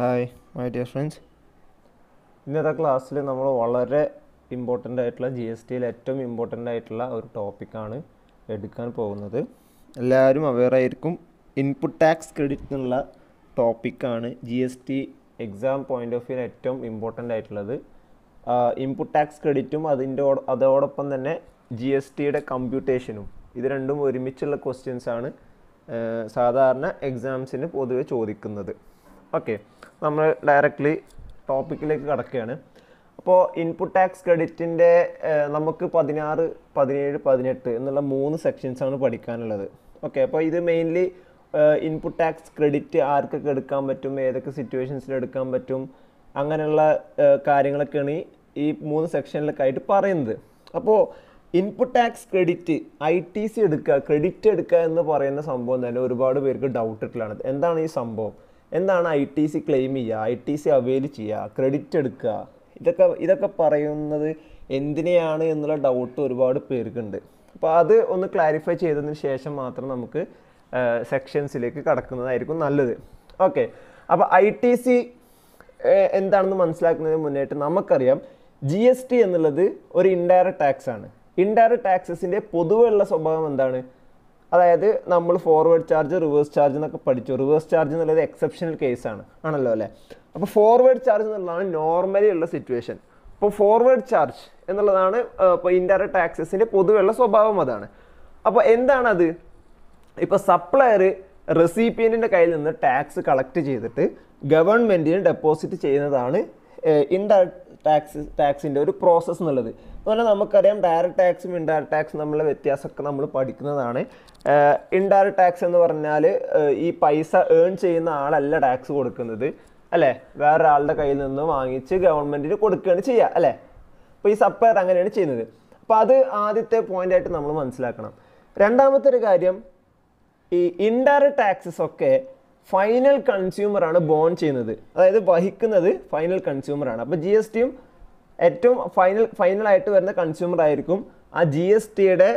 Hi my dear friends ഇന്നത്തെ ക്ലാസ്സിൽ നമ്മൾ വളരെ ഇമ്പോർട്ടന്റ് ആയിട്ടുള്ള ജി എസ് ടിയിൽ ഏറ്റവും ഇമ്പോർട്ടന്റ് ആയിട്ടുള്ള ഒരു ടോപ്പിക്കാണ് എടുക്കാൻ പോകുന്നത്. എല്ലാവരും അവെയർ ആയിരിക്കും ഇൻപുട്ട് ടാക്സ് ക്രെഡിറ്റ് എന്നുള്ള ടോപ്പിക്കാണ് G S T exam point of view ഏറ്റവും ഇമ്പോർട്ടന്റ് ആയിട്ടുള്ളത്. ഇൻപുട്ട് ടാക്സ് ക്രെഡിറ്റും അതിന്റെ അതോടൊപ്പം തന്നെ ജി എസ് ടിയുടെ കമ്പ്യൂട്ടേഷനും ഇത് രണ്ടും ഒരുമിച്ചുള്ള ക്വസ്റ്റ്യൻസാണ് സാധാരണ എക്സാംസിന് പൊതുവെ ചോദിക്കുന്നത്. ഓക്കെ നമ്മൾ ഡയറക്റ്റ്ലി ടോപ്പിക്കിലേക്ക് കടക്കുകയാണ്. അപ്പോൾ ഇൻപുട്ട് ടാക്സ് ക്രെഡിറ്റിന്റെ നമുക്ക് പതിനാറ് പതിനേഴ് പതിനെട്ട് എന്നുള്ള മൂന്ന് സെക്ഷൻസാണ് പഠിക്കാനുള്ളത്. ഓക്കെ അപ്പോൾ ഇത് മെയിൻലി ഇൻപുട്ട് ടാക്സ് ക്രെഡിറ്റ് ആർക്കൊക്കെ എടുക്കാൻ പറ്റും ഏതൊക്കെ സിറ്റുവേഷൻസിൽ എടുക്കാൻ പറ്റും അങ്ങനെയുള്ള കാര്യങ്ങളൊക്കെയാണ് ഈ- മൂന്ന് സെക്ഷനിലൊക്കെ ആയിട്ട് പറയുന്നത്. അപ്പോൾ input tax credit I T C എടുക്കുക ക്രെഡിറ്റ് എടുക്കുക എന്ന് പറയുന്ന സംഭവം തന്നെ ഒരുപാട് പേർക്ക് ഡൗട്ട് ഇട്ടിലാണ് എന്താണ് ഈ സംഭവം? എന്താണ് ഐ ടി സി ക്ലെയിം ചെയ്യുക ഐ ടി സി അവെയിൽ ചെയ്യുക ക്രെഡിറ്റ് എടുക്കുക? ഇതൊക്കെ ഇതൊക്കെ പറയുന്നത് എന്തിനെയാണ് എന്നുള്ള ഡൗട്ട് ഒരുപാട് പേർക്കുണ്ട്. അപ്പോൾ അത് ഒന്ന് ക്ലാരിഫൈ ചെയ്തതിന് ശേഷം മാത്രം നമുക്ക് സെക്ഷൻസിലേക്ക് കടക്കുന്നതായിരിക്കും നല്ലത്. ഓക്കെ അപ്പോൾ ഐ ടി സി എന്താണെന്ന് മനസ്സിലാക്കുന്നതിന് മുന്നേറ്റ് നമുക്കറിയാം ജി എസ് ടി എന്നുള്ളത് ഒരു ഇൻഡയറക്റ്റ് ടാക്സ് ആണ്. ഇൻഡയറക്റ്റ് ടാക്സസിന്റെ പൊതുവെയുള്ള സ്വഭാവം എന്താണ്? അതായത് നമ്മൾ ഫോർവേഡ് ചാർജ് റിവേഴ്സ് ചാർജ് എന്നൊക്കെ പഠിച്ചു. റിവേഴ്സ് ചാർജ് എന്നുള്ളത് എക്സെപ്ഷണൽ ആണ്. ആണല്ലോ അല്ലേ? അപ്പോൾ ഫോർവേഡ് ചാർജ് എന്നുള്ളതാണ് നോർമലി ഉള്ള സിറ്റുവേഷൻ അപ്പോൾ ഫോർവേഡ് ചാർജ് എന്നുള്ളതാണ് ഇപ്പോൾ ഇൻഡയറക്റ്റ് ടാക്സസിന്റെ പൊതുവെയുള്ള സ്വഭാവം അതാണ്. അപ്പോൾ എന്താണത്? ഇപ്പോൾ സപ്ലയർ റെസിപ്പിയന്റിന്റെ കയ്യിൽ നിന്ന് ടാക്സ് കളക്ട് ചെയ്തിട്ട് ഗവൺമെന്റിന് ഡെപ്പോസിറ്റ് ചെയ്യുന്നതാണ് ഇൻഡയറക്റ്റ് ടാക്സ് ടാക്സിന്റെ ഒരു പ്രോസസ്സ് എന്നുള്ളത്. അതുപോലെ നമുക്കറിയാം ഡയറക്റ്റ് ടാക്സും ഇൻഡയറക്റ്റ് ടാക്സും തമ്മിലുള്ള വ്യത്യാസമൊക്കെ നമ്മൾ പഠിക്കുന്നതാണ്. ഇൻഡയറക്റ്റ് ടാക്സ് എന്ന് പറഞ്ഞാൽ ഈ പൈസ ഏൺ ചെയ്യുന്ന ആളല്ല ടാക്സ് കൊടുക്കുന്നത്. അല്ലേ? വേറൊരാളുടെ കയ്യിൽ നിന്ന് വാങ്ങിച്ച് ഗവൺമെന്റിന് കൊടുക്കുകയാണ് ചെയ്യുക. അല്ലേ? അപ്പോൾ ഈ സപ്പയർ അങ്ങനെയാണ് ചെയ്യുന്നത്. അപ്പോൾ അത് ആദ്യത്തെ പോയിന്റായിട്ട് നമ്മൾ മനസ്സിലാക്കണം. രണ്ടാമത്തെ ഒരു കാര്യം ഈ ഇൻഡയറക്റ്റ് ടാക്സസ് ഒക്കെ ഫൈനൽ കൺസ്യൂമറാണ് ബോൺ ചെയ്യുന്നത്. അതായത് വഹിക്കുന്നത് ഫൈനൽ കൺസ്യൂമറാണ് അപ്പോൾ ജി എസ് ടിയും ഏറ്റവും ഫൈനൽ ഫൈനലായിട്ട് വരുന്ന കൺസ്യൂമർ ആയിരിക്കും ആ ജി എസ് ടിയുടെ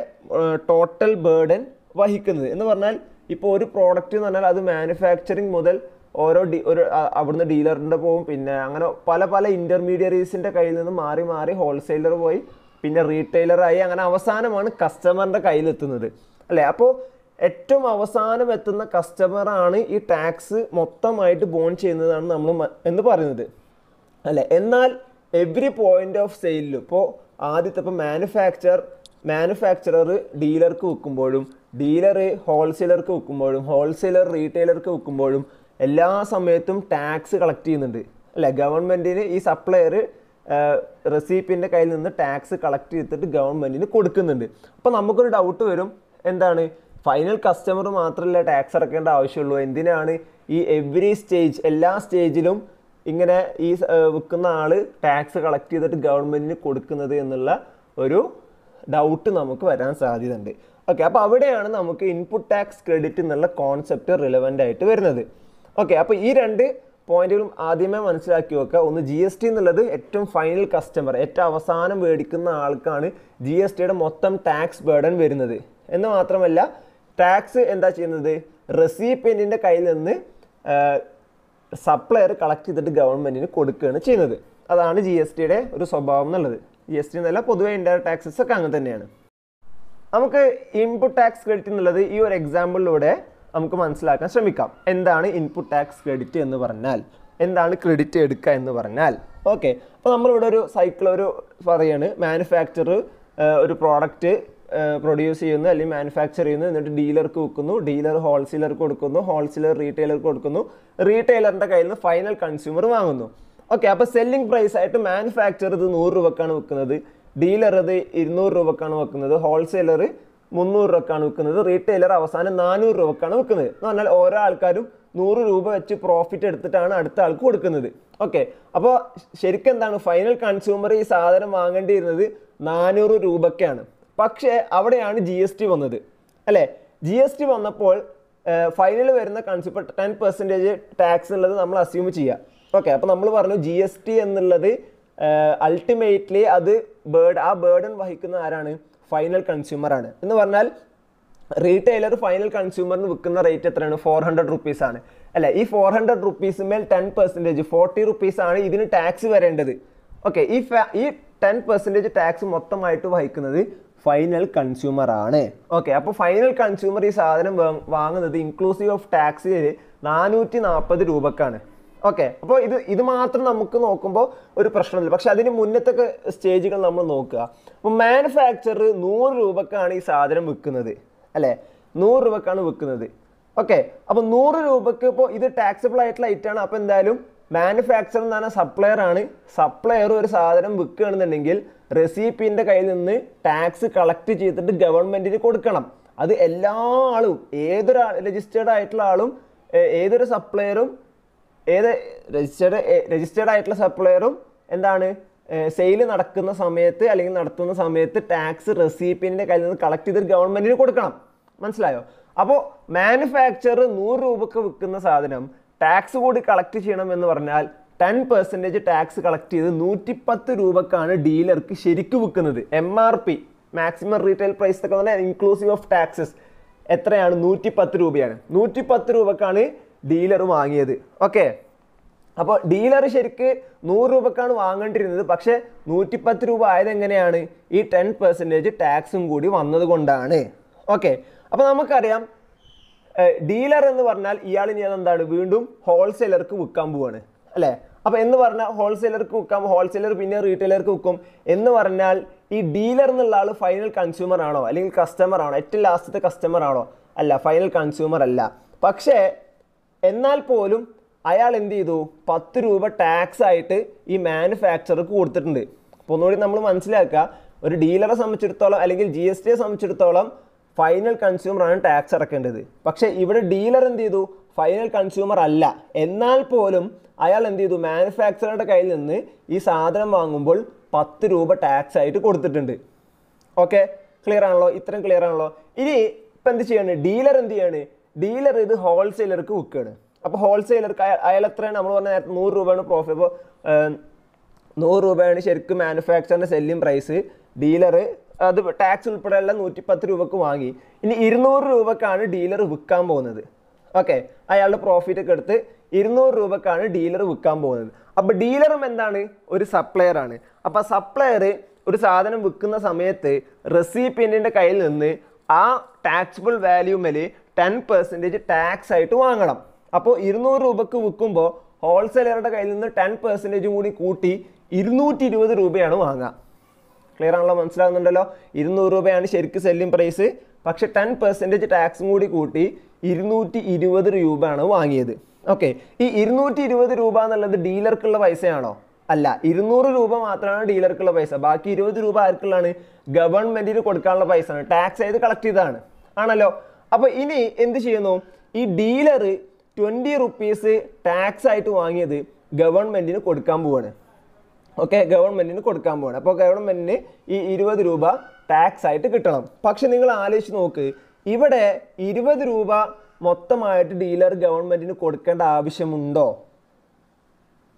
ടോട്ടൽ ബേർഡൻ വഹിക്കുന്നത്. എന്ന് പറഞ്ഞാൽ ഇപ്പോൾ ഒരു പ്രോഡക്റ്റ് എന്ന് പറഞ്ഞാൽ അത് മാനുഫാക്ചറിങ് മുതൽ ഓരോ ഡി ഒരു അവിടുന്ന് ഡീലറിന്റെ പോവും പിന്നെ അങ്ങനെ പല പല ഇന്റർമീഡിയറീസിന്റെ കയ്യിൽ നിന്ന് മാറി മാറി ഹോൾസെയിലർ പോയി പിന്നെ റീറ്റെയിലറായി അങ്ങനെ അവസാനമാണ് കസ്റ്റമറിന്റെ കയ്യിലെത്തുന്നത്. അല്ലേ? അപ്പോൾ ഏറ്റവും അവസാനം എത്തുന്ന കസ്റ്റമറാണ് ഈ ടാക്സ് മൊത്തമായിട്ട് ബോൺ ചെയ്യുന്നതാണ് നമ്മൾ എന്ന് പറയുന്നത്. അല്ലേ? എന്നാൽ എവറി പോയിന്റ് ഓഫ് സെയിലിലും ഇപ്പോൾ ആദ്യത്തെ ഇപ്പോൾ മാനുഫാക്ചർ മാനുഫാക്ചറർ ഡീലർക്ക് വിൽക്കുമ്പോഴും ഡീലർ ഹോൾസെയിലർക്ക് വിൽക്കുമ്പോഴും ഹോൾസെയിലർ റീറ്റെയിലർക്ക് വിൽക്കുമ്പോഴും എല്ലാ സമയത്തും ടാക്സ് കളക്ട് ചെയ്യുന്നുണ്ട്. അല്ലേ? ഗവൺമെന്റിന് ഈ സപ്ലയർ റെസിപ്പിന്റെ കയ്യിൽ നിന്ന് ടാക്സ് കളക്ട് ചെയ്തിട്ട് ഗവൺമെന്റിന് കൊടുക്കുന്നുണ്ട്. അപ്പോൾ നമുക്കൊരു ഡൗട്ട് വരും. എന്താണ്? ഫൈനൽ കസ്റ്റമർ മാത്രമല്ല ടാക്സ് അടക്കേണ്ട ആവശ്യമുള്ളൂ. എന്തിനാണ് ഈ എവറി സ്റ്റേജ് എല്ലാ സ്റ്റേജിലും ഇങ്ങനെ ഈ വിൽക്കുന്ന ആൾ ടാക്സ് കളക്ട് ചെയ്തിട്ട് ഗവൺമെന്റിന് കൊടുക്കുന്നത് എന്നുള്ള ഒരു ഡൗട്ട് നമുക്ക് വരാൻ സാധ്യതയുണ്ട്. ഓക്കെ അപ്പോൾ അവിടെയാണ് നമുക്ക് ഇൻപുട്ട് ടാക്സ് ക്രെഡിറ്റ് എന്നുള്ള കോൺസെപ്റ്റ് റിലവന്റ് ആയിട്ട് വരുന്നത്. ഓക്കെ അപ്പോൾ ഈ രണ്ട് പോയിന്റുകളും ആദ്യമേ മനസ്സിലാക്കി വെക്കുക ഒന്ന് ജി എസ് ടി എന്നുള്ളത് ഏറ്റവും ഫൈനൽ കസ്റ്റമർ ഏറ്റവും അവസാനം മേടിക്കുന്ന ആൾക്കാണ് ജി എസ് ടിയുടെ മൊത്തം ടാക്സ് ബേർഡൻ വരുന്നത്. എന്ന് മാത്രമല്ല ടാക്സ് എന്താ ചെയ്യുന്നത്? റെസിപ്പിയന്റിന്റെ കയ്യിൽ നിന്ന് സപ്ലയർ കളക്ട് ചെയ്തിട്ട് ഗവൺമെന്റിന് കൊടുക്കുകയാണ് ചെയ്യുന്നത്. അതാണ് ജി എസ് ടിയുടെ ഒരു സ്വഭാവം എന്നുള്ളത്. ജി എസ് ടി എന്നല്ല പൊതുവെ ഇൻഡയറക്ട് ടാക്സസ് ഒക്കെ അങ്ങനെ തന്നെയാണ്. നമുക്ക് ഇൻപുട്ട് ടാക്സ് ക്രെഡിറ്റ് എന്നുള്ളത് ഈ ഒരു എക്സാമ്പിളിലൂടെ നമുക്ക് മനസ്സിലാക്കാൻ ശ്രമിക്കാം. എന്താണ് ഇൻപുട്ട് ടാക്സ് ക്രെഡിറ്റ് എന്ന് പറഞ്ഞാൽ? എന്താണ് ക്രെഡിറ്റ് എടുക്കുക എന്ന് പറഞ്ഞാൽ? ഓക്കെ അപ്പോൾ നമ്മളിവിടെ ഒരു സൈക്കിൾ ഒരു പറയാണ് മാനുഫാക്ചർ ഒരു പ്രോഡക്റ്റ് പ്രൊഡ്യൂസ് ചെയ്യുന്നു അല്ലെങ്കിൽ മാനുഫാക്ചർ ചെയ്യുന്നു എന്നിട്ട് ഡീലർക്ക് വിൽക്കുന്നു ഡീലർ ഹോൾസെയിലർക്ക് കൊടുക്കുന്നു ഹോൾസെയിലർ റീറ്റെയിലർക്ക് കൊടുക്കുന്നു റീറ്റെയിലറിന്റെ കയ്യിൽ നിന്ന് ഫൈനൽ കൺസ്യൂമർ വാങ്ങുന്നു. ഓക്കെ അപ്പോൾ സെല്ലിംഗ് പ്രൈസ് ആയിട്ട് മാനുഫാക്ചർ ഇത് നൂറ് രൂപക്കാണ് വെക്കുന്നത് ഡീലർ ഇത് ഇരുന്നൂറ് രൂപക്കാണ് വെക്കുന്നത് ഹോൾസെയിലർ മുന്നൂറ് രൂപക്കാണ് വെക്കുന്നത് റീറ്റെയിലർ അവസാനം നാനൂറ് രൂപക്കാണ് വെക്കുന്നത് എന്ന് പറഞ്ഞാൽ ഓരോ ആൾക്കാരും നൂറ് രൂപ വെച്ച് പ്രോഫിറ്റ് എടുത്തിട്ടാണ് അടുത്ത ആൾക്ക് കൊടുക്കുന്നത്. ഓക്കെ അപ്പോൾ ശരിക്കും എന്താണ്? ഫൈനൽ കൺസ്യൂമർ ഈ സാധനം വാങ്ങേണ്ടിയിരുന്നത് നാനൂറ് രൂപയ്ക്കാണ് പക്ഷേ അവിടെയാണ് ജി എസ് ടി വന്നത്. അല്ലേ? ജി എസ് ടി വന്നപ്പോൾ ഫൈനൽ വരുന്ന കൺസ്യൂമർ ടെൻ പെർസെന്റേജ് ടാക്സ് എന്നുള്ളത് നമ്മൾ അസ്യൂം ചെയ്യുക ഓക്കെ അപ്പോൾ നമ്മൾ പറഞ്ഞു ജി എസ് ടി എന്നുള്ളത് അൾട്ടിമേറ്റ്ലി അത് ബേർഡ് ആ ബേർഡൻ വഹിക്കുന്ന ആരാണ്? ഫൈനൽ കൺസ്യൂമർ ആണ്. എന്ന് പറഞ്ഞാൽ റീറ്റെയിലർ ഫൈനൽ കൺസ്യൂമറിന് വിൽക്കുന്ന റേറ്റ് എത്രയാണ്? ഫോർ ഹൺഡ്രഡ് റുപ്പീസ് ആണ്. അല്ലെ? ഈ ഫോർ ഹൺഡ്രഡ് റുപ്പീസ് മേൽ ടെൻ പെർസെന്റേജ് ഫോർട്ടി റുപ്പീസ് ആണ് ഇതിന് ടാക്സ് വരേണ്ടത്. ഓക്കെ ഈ ഈ ടെൻ പെർസെന്റേജ് ടാക്സ് മൊത്തമായിട്ട് വഹിക്കുന്നത് ഫൈനൽ കൺസ്യൂമർ ആണ്. ഓക്കെ അപ്പോൾ ഫൈനൽ കൺസ്യൂമർ ഈ സാധനം വാങ്ങുന്നത് ഇൻക്ലൂസീവ് ഓഫ് ടാക്സ് നാനൂറ്റി നാൽപ്പത് രൂപക്കാണ്. ഓക്കെ അപ്പോൾ ഇത് ഇത് മാത്രം നമുക്ക് നോക്കുമ്പോൾ ഒരു പ്രശ്നമില്ല. പക്ഷെ അതിന് മുന്നത്തെ സ്റ്റേജുകൾ നമ്മൾ നോക്കുക. അപ്പോൾ മാനുഫാക്ചർ നൂറ് രൂപക്കാണ് ഈ സാധനം വിൽക്കുന്നത്. അല്ലേ? നൂറ് രൂപക്കാണ് വിൽക്കുന്നത്. ഓക്കെ അപ്പോൾ നൂറ് രൂപക്ക് ഇപ്പോൾ ഇത് ടാക്സബിൾ ആയിട്ടുള്ള ഐറ്റം ആണ്. അപ്പോൾ എന്തായാലും മാനുഫാക്ചർ എന്ന് പറഞ്ഞാൽ സപ്ലയർ ആണ്. സപ്ലയർ ഒരു സാധനം വിൽക്കുകയാണെന്നുണ്ടെങ്കിൽ റെസിപ്പിന്റെ കയ്യിൽ നിന്ന് ടാക്സ് കളക്ട് ചെയ്തിട്ട് ഗവൺമെന്റിന് കൊടുക്കണം. അത് എല്ലാ ആളും ഏതൊരു രജിസ്റ്റേർഡ് ആയിട്ടുള്ള ആളും ഏതൊരു സപ്ലയറും ഏത് രജിസ്റ്റേർഡ് രജിസ്റ്റേർഡ് ആയിട്ടുള്ള സപ്ലയറും എന്താണ് സെയിൽ നടക്കുന്ന സമയത്ത് അല്ലെങ്കിൽ നടത്തുന്ന സമയത്ത് ടാക്സ് റെസിപ്പിന്റെ കയ്യിൽ നിന്ന് കളക്ട് ചെയ്തിട്ട് ഗവൺമെന്റിന് കൊടുക്കണം. മനസ്സിലായോ? അപ്പോൾ മാനുഫാക്ചർ നൂറ് രൂപക്ക് വിൽക്കുന്ന സാധനം ടാക്സ് കൂടി കളക്ട് ചെയ്യണം എന്ന് പറഞ്ഞാൽ ടെൻ പെർസെന്റേജ് ടാക്സ് കളക്ട് ചെയ്ത് നൂറ്റിപ്പത്ത് രൂപക്കാണ് ഡീലർക്ക് ശരിക്കും വിൽക്കുന്നത്. M R P maximum retail price എന്നൊക്കെ പറഞ്ഞാൽ ഇൻക്ലൂസീവ് ഓഫ് ടാക്സസ് എത്രയാണ്? നൂറ്റി പത്ത് രൂപയാണ്. നൂറ്റി പത്ത് രൂപക്കാണ് ഡീലർ വാങ്ങിയത്. ഓക്കെ അപ്പോൾ ഡീലർ ശരിക്ക് നൂറ് രൂപക്കാണ് വാങ്ങേണ്ടിരുന്നത് പക്ഷേ നൂറ്റിപ്പത്ത് രൂപ ആയത് എങ്ങനെയാണ്? ഈ ടെൻ പെർസെന്റേജ് ടാക്സും കൂടി വന്നത് കൊണ്ടാണ്. ഓക്കെ അപ്പോൾ നമുക്കറിയാം ഡീലർ എന്ന് പറഞ്ഞാൽ ഇയാൾ ഇനി അതെന്താണ്? വീണ്ടും ഹോൾസെയിലർക്ക് വിൽക്കാൻ പോവാണ്. അല്ലേ? അപ്പോൾ എന്ന് പറഞ്ഞാൽ ഹോൾസെയിലർക്ക് വിൽക്കാം ഹോൾസെയിലർ പിന്നെ റീറ്റെയിലർക്ക് വിൽക്കും എന്ന് പറഞ്ഞാൽ ഈ ഡീലർ എന്നുള്ള ആൾ ഫൈനൽ കൺസ്യൂമർ ആണോ? അല്ലെങ്കിൽ കസ്റ്റമർ ആണോ? ഏറ്റവും ലാസ്റ്റത്തെ കസ്റ്റമർ ആണോ? അല്ല ഫൈനൽ കൺസ്യൂമർ അല്ല. പക്ഷേ എന്നാൽ പോലും അയാൾ എന്ത് ചെയ്തു? പത്ത് രൂപ ടാക്സ് ആയിട്ട് ഈ മാനുഫാക്ചർക്ക് കൊടുത്തിട്ടുണ്ട്. അപ്പോൾ ഒന്നുകൂടി നമ്മൾ മനസ്സിലാക്കുക ഒരു ഡീലറെ സംബന്ധിച്ചിടത്തോളം അല്ലെങ്കിൽ ജി എസ് ടിയെ സംബന്ധിച്ചിടത്തോളം ഫൈനൽ കൺസ്യൂമറാണ് ടാക്സ് അടക്കേണ്ടത്. പക്ഷേ ഇവിടെ ഡീലർ എന്ത് ചെയ്തു? ഫൈനൽ കൺസ്യൂമർ അല്ല. എന്നാൽ പോലും അയാൾ എന്ത് ചെയ്തു? മാനുഫാക്ചറുടെ കയ്യിൽ നിന്ന് ഈ സാധനം വാങ്ങുമ്പോൾ പത്ത് രൂപ ടാക്സ് ആയിട്ട് കൊടുത്തിട്ടുണ്ട്. ഓക്കെ ക്ലിയർ ആണല്ലോ? ഇത്രയും ക്ലിയർ ആണല്ലോ? ഇനി ഇപ്പം എന്ത് ചെയ്യാണ്? ഡീലർ എന്ത് ചെയ്യാണ്? ഡീലർ ഇത് ഹോൾസെയിലർക്ക് വിൽക്കുകയാണ്. അപ്പോൾ ഹോൾസെയിലർക്ക് അയാൾ എത്രയാണ്? നമ്മൾ പറഞ്ഞ നേരത്തെ നൂറ് രൂപയാണ് പ്രോഫിറ്റ് അപ്പോൾ നൂറ് രൂപയാണ് ശരിക്കും മാനുഫാക്ചറിന്റെ സെല്ലിംഗ് പ്രൈസ് ഡീലർ അത് ടാക്സ് ഉൾപ്പെടെയുള്ള നൂറ്റി പത്ത് രൂപക്ക് വാങ്ങി. ഇനി ഇരുന്നൂറ് രൂപക്കാണ് ഡീലർ വിൽക്കാൻ പോകുന്നത്. ഓക്കെ അയാളുടെ പ്രോഫിറ്റ് ഒക്കെ എടുത്ത് ഇരുന്നൂറ് രൂപക്കാണ് ഡീലർ വിൽക്കാൻ പോകുന്നത്. അപ്പോൾ ഡീലറും എന്താണ്? ഒരു സപ്ലയർ ആണ്. അപ്പോൾ സപ്ലയർ ഒരു സാധനം വിൽക്കുന്ന സമയത്ത് റെസിപ്പിയന്റിന്റെ കയ്യിൽ നിന്ന് ആ ടാക്സിബിൾ വാല്യൂമിൽ ടെൻ പെർസെന്റേജ് ടാക്സ് ആയിട്ട് വാങ്ങണം. അപ്പോൾ ഇരുന്നൂറ് രൂപക്ക് വിൽക്കുമ്പോൾ ഹോൾസെയിലറുടെ കയ്യിൽ നിന്ന് ടെൻ പെർസെന്റേജും കൂടി കൂട്ടി ഇരുന്നൂറ്റി ഇരുപത് രൂപയാണ് വാങ്ങുക. ക്ലിയർ ആണല്ലോ? മനസ്സിലാകുന്നുണ്ടല്ലോ? ഇരുന്നൂറ് രൂപയാണ് ശരിക്കും സെല്ലിംഗ് പ്രൈസ് പക്ഷേ ടെൻ പെർസെന്റേജ് ടാക്സും കൂടി കൂട്ടി ഇരുന്നൂറ്റി ഇരുപത് രൂപയാണ് വാങ്ങിയത്. ഓക്കെ ഈ ഇരുന്നൂറ്റി ഇരുപത് രൂപ എന്നുള്ളത് ഡീലർക്കുള്ള പൈസയാണോ? അല്ല ഇരുന്നൂറ് രൂപ മാത്രമാണ് ഡീലർക്കുള്ള പൈസ. ബാക്കി ഇരുപത് രൂപ ആർക്കുള്ളതാണ്? ഗവൺമെന്റിന് കൊടുക്കാനുള്ള പൈസ ആണ് ടാക്സ് ചെയ്ത് കളക്ട് ചെയ്തതാണ്. ആണല്ലോ? അപ്പോൾ ഇനി എന്ത് ചെയ്യുന്നു? ഈ ഡീലർ ട്വന്റി റുപ്പീസ് ടാക്സ് ആയിട്ട് വാങ്ങിയത് ഗവൺമെന്റിന് കൊടുക്കാൻ പോവാണ്. ഓക്കെ ഗവൺമെന്റിന് കൊടുക്കാൻ പോവാണ്. അപ്പോൾ ഗവൺമെന്റിന് ഈ ഇരുപത് രൂപ ടാക്സ് ആയിട്ട് കിട്ടണം. പക്ഷെ നിങ്ങൾ ആലോചിച്ച് നോക്ക്. ഇവിടെ ഇരുപത് രൂപ മൊത്തമായിട്ട് ഡീലർ ഗവൺമെന്റിന് കൊടുക്കേണ്ട ആവശ്യമുണ്ടോ?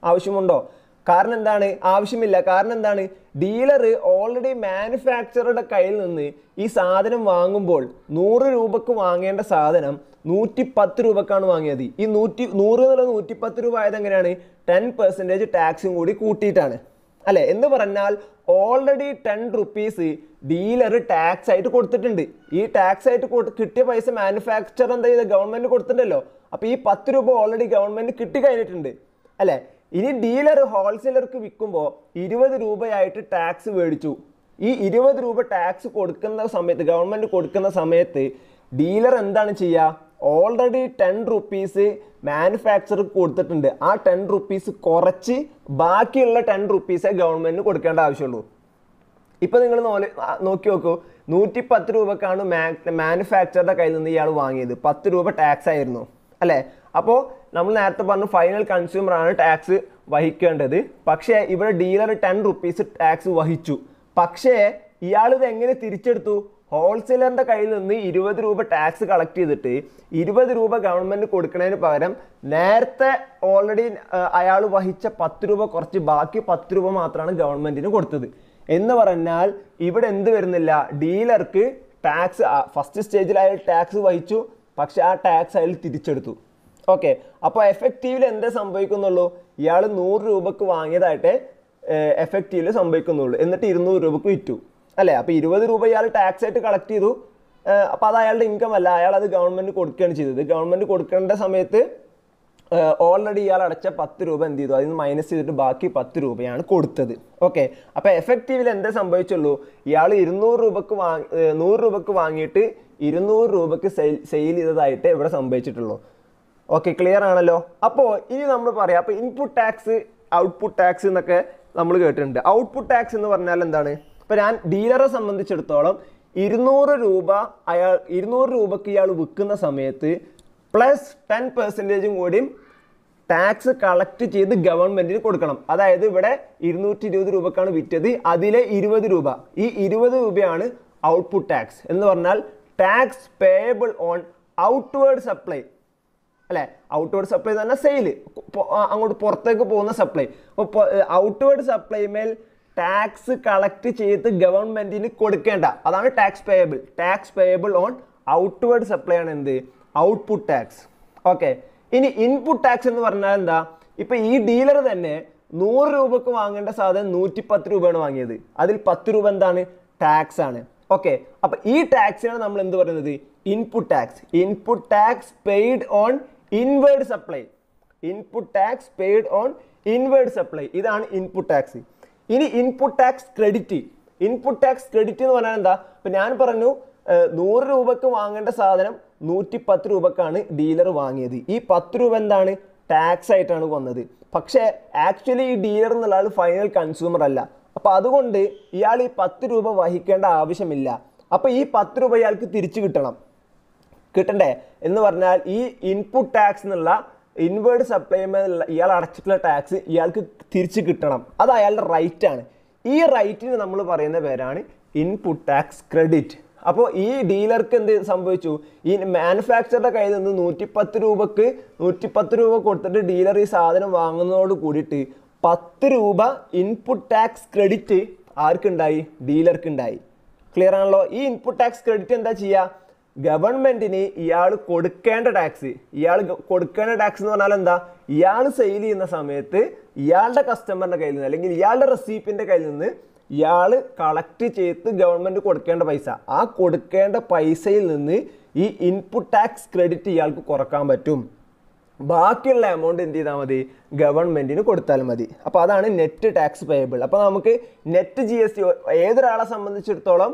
ആവശ്യമുണ്ടോ? കാരണം എന്താണ്? ആവശ്യമില്ല. കാരണം എന്താണ്? ഡീലർ ഓൾറെഡി മാനുഫാക്ചറുടെ കയ്യിൽ നിന്ന് ഈ സാധനം വാങ്ങുമ്പോൾ നൂറ് രൂപക്ക് വാങ്ങേണ്ട സാധനം നൂറ്റി പത്ത് രൂപക്കാണ് വാങ്ങിയത്. ഈ നൂറ്റി നൂറ് എന്നുള്ള നൂറ്റി പത്ത് രൂപ ആയത് എങ്ങനെയാണ്? ടെൻ പെർസെന്റേജ് ടാക്സും കൂടി കൂട്ടിയിട്ടാണ്. അല്ലെ? എന്ന് പറഞ്ഞാൽ already ten rupees dealer tax ആയിട്ട് കൊടുത്തിട്ടുണ്ട്. ഈ ടാക്സ് ആയിട്ട് കൊടു- കിട്ടിയ പൈസ മാനുഫാക്ചർ എന്താ ചെയ്ത? ഗവൺമെന്റ് കൊടുത്തിട്ടുണ്ടല്ലോ. അപ്പോൾ ഈ പത്ത് രൂപ ഓൾറെഡി ഗവൺമെന്റ് കിട്ടി കഴിഞ്ഞിട്ടുണ്ട്. അല്ലേ? ഇനി ഡീലർ ഹോൾസെയിലർക്ക് വിൽക്കുമ്പോൾ ഇരുപത് രൂപയായിട്ട് ടാക്സ് മേടിച്ചു. ഈ ഇരുപത് രൂപ ടാക്സ് കൊടുക്കുന്ന സമയത്ത് ഗവൺമെന്റ് കൊടുക്കുന്ന സമയത്ത് ഡീലർ എന്താണ് ചെയ്യുക ഓൾറെഡി ടെൻ റുപ്പീസ് മാനുഫാക്ചർ കൊടുത്തിട്ടുണ്ട്. ആ ടെൻ റുപ്പീസ് കുറച്ച് ബാക്കിയുള്ള ടെൻ റുപ്പീസേ ഗവൺമെന്റിന് കൊടുക്കേണ്ട ആവശ്യമുള്ളൂ. ഇപ്പൊ നിങ്ങൾ നോക്കി നോക്കൂ. നൂറ്റി പത്ത് രൂപക്കാണ് മാനുഫാക്ചറുടെ കയ്യിൽ നിന്ന് ഇയാൾ വാങ്ങിയത്. പത്ത് രൂപ ടാക്സ് ആയിരുന്നു. അല്ലേ? അപ്പോൾ നമ്മൾ നേരത്തെ പറഞ്ഞു ഫൈനൽ കൺസ്യൂമർ ആണ് ടാക്സ് വഹിക്കേണ്ടത്. പക്ഷേ ഇവിടെ ഡീലർ ടെൻ റുപ്പീസ് ടാക്സ് വഹിച്ചു. പക്ഷേ ഇയാൾ ഇത് എങ്ങനെ തിരിച്ചെടുത്തു? ഹോൾസെയിലറിന്റെ കയ്യിൽ നിന്ന് ഇരുപത് രൂപ ടാക്സ് കളക്ട് ചെയ്തിട്ട് ഇരുപത് രൂപ ഗവൺമെന്റ് കൊടുക്കുന്നതിന് പകരം നേരത്തെ ഓൾറെഡി അയാൾ വഹിച്ച പത്ത് രൂപ കുറച്ച് ബാക്കി പത്ത് രൂപ മാത്രമാണ് ഗവൺമെന്റിന് കൊടുത്തത്. എന്ന് പറഞ്ഞാൽ ഇവിടെ എന്ത് വരുന്നില്ല? ഡീലർക്ക് ടാക്സ് ഫസ്റ്റ് സ്റ്റേജിൽ അയാൾ ടാക്സ് വഹിച്ചു. പക്ഷെ ആ ടാക്സ് അയാൾ തിരിച്ചെടുത്തു. ഓക്കെ അപ്പോൾ എഫക്റ്റീവിൽ എന്താ സംഭവിക്കുന്നുള്ളൂ? ഇയാൾ നൂറ് രൂപക്ക് വാങ്ങിയതായിട്ട് എഫക്റ്റീവിൽ സംഭവിക്കുന്നുള്ളൂ. എന്നിട്ട് ഇരുന്നൂറ് രൂപക്ക് വിറ്റു. അല്ലേ? അപ്പോൾ ഇരുപത് രൂപ ഇയാൾ ടാക്സ് ആയിട്ട് കളക്ട് ചെയ്തു. അപ്പോൾ അത് അയാളുടെ ഇൻകം അല്ല. അയാൾ അത് ഗവൺമെന്റ് കൊടുക്കുകയാണ് ചെയ്തത്. ഗവൺമെന്റ് കൊടുക്കേണ്ട സമയത്ത് ഓൾറെഡി ഇയാൾ അടച്ച പത്ത് രൂപ എന്ത് ചെയ്തു? അതിൽ നിന്ന് മൈനസ് ചെയ്തിട്ട് ബാക്കി പത്ത് രൂപയാണ് കൊടുത്തത്. ഓക്കെ? അപ്പോൾ എഫക്റ്റീവിൽ എന്താ സംഭവിച്ചുള്ളൂ? ഇയാൾ ഇരുന്നൂറ് രൂപക്ക് വാങ്ങി നൂറ് രൂപക്ക് വാങ്ങിയിട്ട് ഇരുന്നൂറ് രൂപക്ക് സെയിൽ സെയിൽ ചെയ്തതായിട്ട് ഇവിടെ സംഭവിച്ചിട്ടുള്ളൂ. ഓക്കെ? ക്ലിയർ ആണല്ലോ? അപ്പോൾ ഇനി നമ്മൾ പറയാം. അപ്പോൾ ഇൻപുട്ട് ടാക്സ് ഔട്ട്പുട്ട് ടാക്സ് എന്നൊക്കെ നമ്മൾ കേട്ടിട്ടുണ്ട്. ഔട്ട്പുട്ട് ടാക്സ് എന്ന് പറഞ്ഞാൽ എന്താണ്? ഇപ്പോൾ ഞാൻ ഡീലറെ സംബന്ധിച്ചിടത്തോളം ഇരുന്നൂറ് രൂപ അയാൾ ഇരുന്നൂറ് രൂപയ്ക്ക് ഇയാൾ വിൽക്കുന്ന സമയത്ത് പ്ലസ് ടെൻ പെർസെന്റേജും കൂടിയും ടാക്സ് കളക്ട് ചെയ്ത് ഗവൺമെന്റിന് കൊടുക്കണം. അതായത് ഇവിടെ ഇരുന്നൂറ്റി ഇരുപത് രൂപക്കാണ് വിറ്റത്. അതിലെ ഇരുപത് രൂപ. ഈ ഇരുപത് രൂപയാണ് ഔട്ട്പുട്ട് ടാക്സ് എന്ന് പറഞ്ഞാൽ tax payable on outward supply അല്ലെ? ഔട്ട്വേർഡ് സപ്ലൈ എന്ന് പറഞ്ഞാൽ സെയിൽ അങ്ങോട്ട് പുറത്തേക്ക് പോകുന്ന സപ്ലൈ അപ്പോൾ ഔട്ട്വേർഡ് സപ്ലൈ മേൽ ടാക്സ് കളക്ട് ചെയ്ത് ഗവൺമെന്റിന് കൊടുക്കേണ്ട. അതാണ് tax payable tax payable on outward supply ആണ് എന്ത്? ഔട്ട്പുട്ട് ടാക്സ് ഓക്കെ ഇനി ഇൻപുട്ട് ടാക്സ് എന്ന് പറഞ്ഞാൽ എന്താ? ഇപ്പൊ ഈ ഡീലർ തന്നെ നൂറ് രൂപക്ക് വാങ്ങേണ്ട സാധനം നൂറ്റി പത്ത് രൂപയാണ് വാങ്ങിയത്. അതിൽ പത്ത് രൂപ എന്താണ്? ടാക്സ് ആണ്. ഓക്കെ അപ്പൊ ഈ ടാക്സിനാണ് നമ്മൾ എന്ത് പറയുന്നത്? Input tax input tax paid on inward supply input tax paid on inward supply ഇതാണ് ഇൻപുട്ട് ടാക്സ് ഇനി input tax credit. Input tax credit എന്ന് പറഞ്ഞാൽ എന്താ? ഇപ്പൊ ഞാൻ പറഞ്ഞു നൂറ് രൂപക്ക് വാങ്ങേണ്ട സാധനം നൂറ്റി പത്ത് രൂപക്കാണ് ഡീലർ വാങ്ങിയത്. ഈ പത്ത് രൂപ എന്താണ്? ടാക്സ് ആയിട്ടാണ് വന്നത്. പക്ഷേ ആക്ച്വലി ഈ ഡീലർ എന്നുള്ള ആൾ ഫൈനൽ കൺസ്യൂമർ അല്ല. അപ്പോൾ അതുകൊണ്ട് ഇയാൾ ഈ പത്ത് രൂപ വഹിക്കേണ്ട ആവശ്യമില്ല. അപ്പോൾ ഈ പത്ത് രൂപ ഇയാൾക്ക് തിരിച്ചു കിട്ടണം. കിട്ടണ്ടേ? എന്ന് പറഞ്ഞാൽ ഈ ഇൻപുട്ട് ടാക്സ് എന്നുള്ള ഇൻവേർഡ് സപ്ലൈ ഇയാൾ അടച്ചിട്ടുള്ള ടാക്സ് ഇയാൾക്ക് തിരിച്ച് കിട്ടണം. അത് അയാളുടെ റൈറ്റ് ആണ്. ഈ റൈറ്റിന് നമ്മൾ പറയുന്ന പേരാണ് ഇൻപുട്ട് ടാക്സ് ക്രെഡിറ്റ് അപ്പോൾ ഈ ഡീലർക്ക് എന്ത് സംഭവിച്ചു? ഈ മാനുഫാക്ചറുടെ കയ്യിൽ നിന്ന് നൂറ്റിപ്പത്ത് രൂപക്ക് നൂറ്റിപ്പത്ത് രൂപ കൊടുത്തിട്ട് ഡീലർ ഈ സാധനം വാങ്ങുന്നതോട് കൂടിയിട്ട് പത്ത് രൂപ ഇൻപുട്ട് ടാക്സ് ക്രെഡിറ്റ് ആർക്കുണ്ടായി? ഡീലർക്ക് ഉണ്ടായി ക്ലിയർ ആണല്ലോ? ഈ ഇൻപുട്ട് ടാക്സ് ക്രെഡിറ്റ് എന്താ ചെയ്യുക ഗവൺമെന്റിന് ഇയാൾ കൊടുക്കേണ്ട ടാക്സ്. ഇയാൾ കൊടുക്കേണ്ട ടാക്സ് എന്ന് പറഞ്ഞാൽ എന്താ? ഇയാൾ സെയിൽ ചെയ്യുന്ന സമയത്ത് ഇയാളുടെ കസ്റ്റമറിന്റെ കയ്യിൽ നിന്ന് അല്ലെങ്കിൽ ഇയാളുടെ റെസീപ്പിന്റെ കയ്യിൽ നിന്ന് ഇയാൾ കളക്ട് ചെയ്ത് ഗവൺമെന്റ് കൊടുക്കേണ്ട പൈസ. ആ കൊടുക്കേണ്ട പൈസയിൽ നിന്ന് ഈ ഇൻപുട്ട് ടാക്സ് ക്രെഡിറ്റ് ഇയാൾക്ക് കുറയ്ക്കാൻ പറ്റും. ബാക്കിയുള്ള എമൗണ്ട് എന്ത് ചെയ്താൽ മതി? ഗവൺമെന്റിന് കൊടുത്താൽ മതി. അപ്പോൾ അതാണ് നെറ്റ് ടാക്സ് പേയബിൾ അപ്പോൾ നമുക്ക് നെറ്റ് ജി എസ് ടി ഏതൊരാളെ സംബന്ധിച്ചിടത്തോളം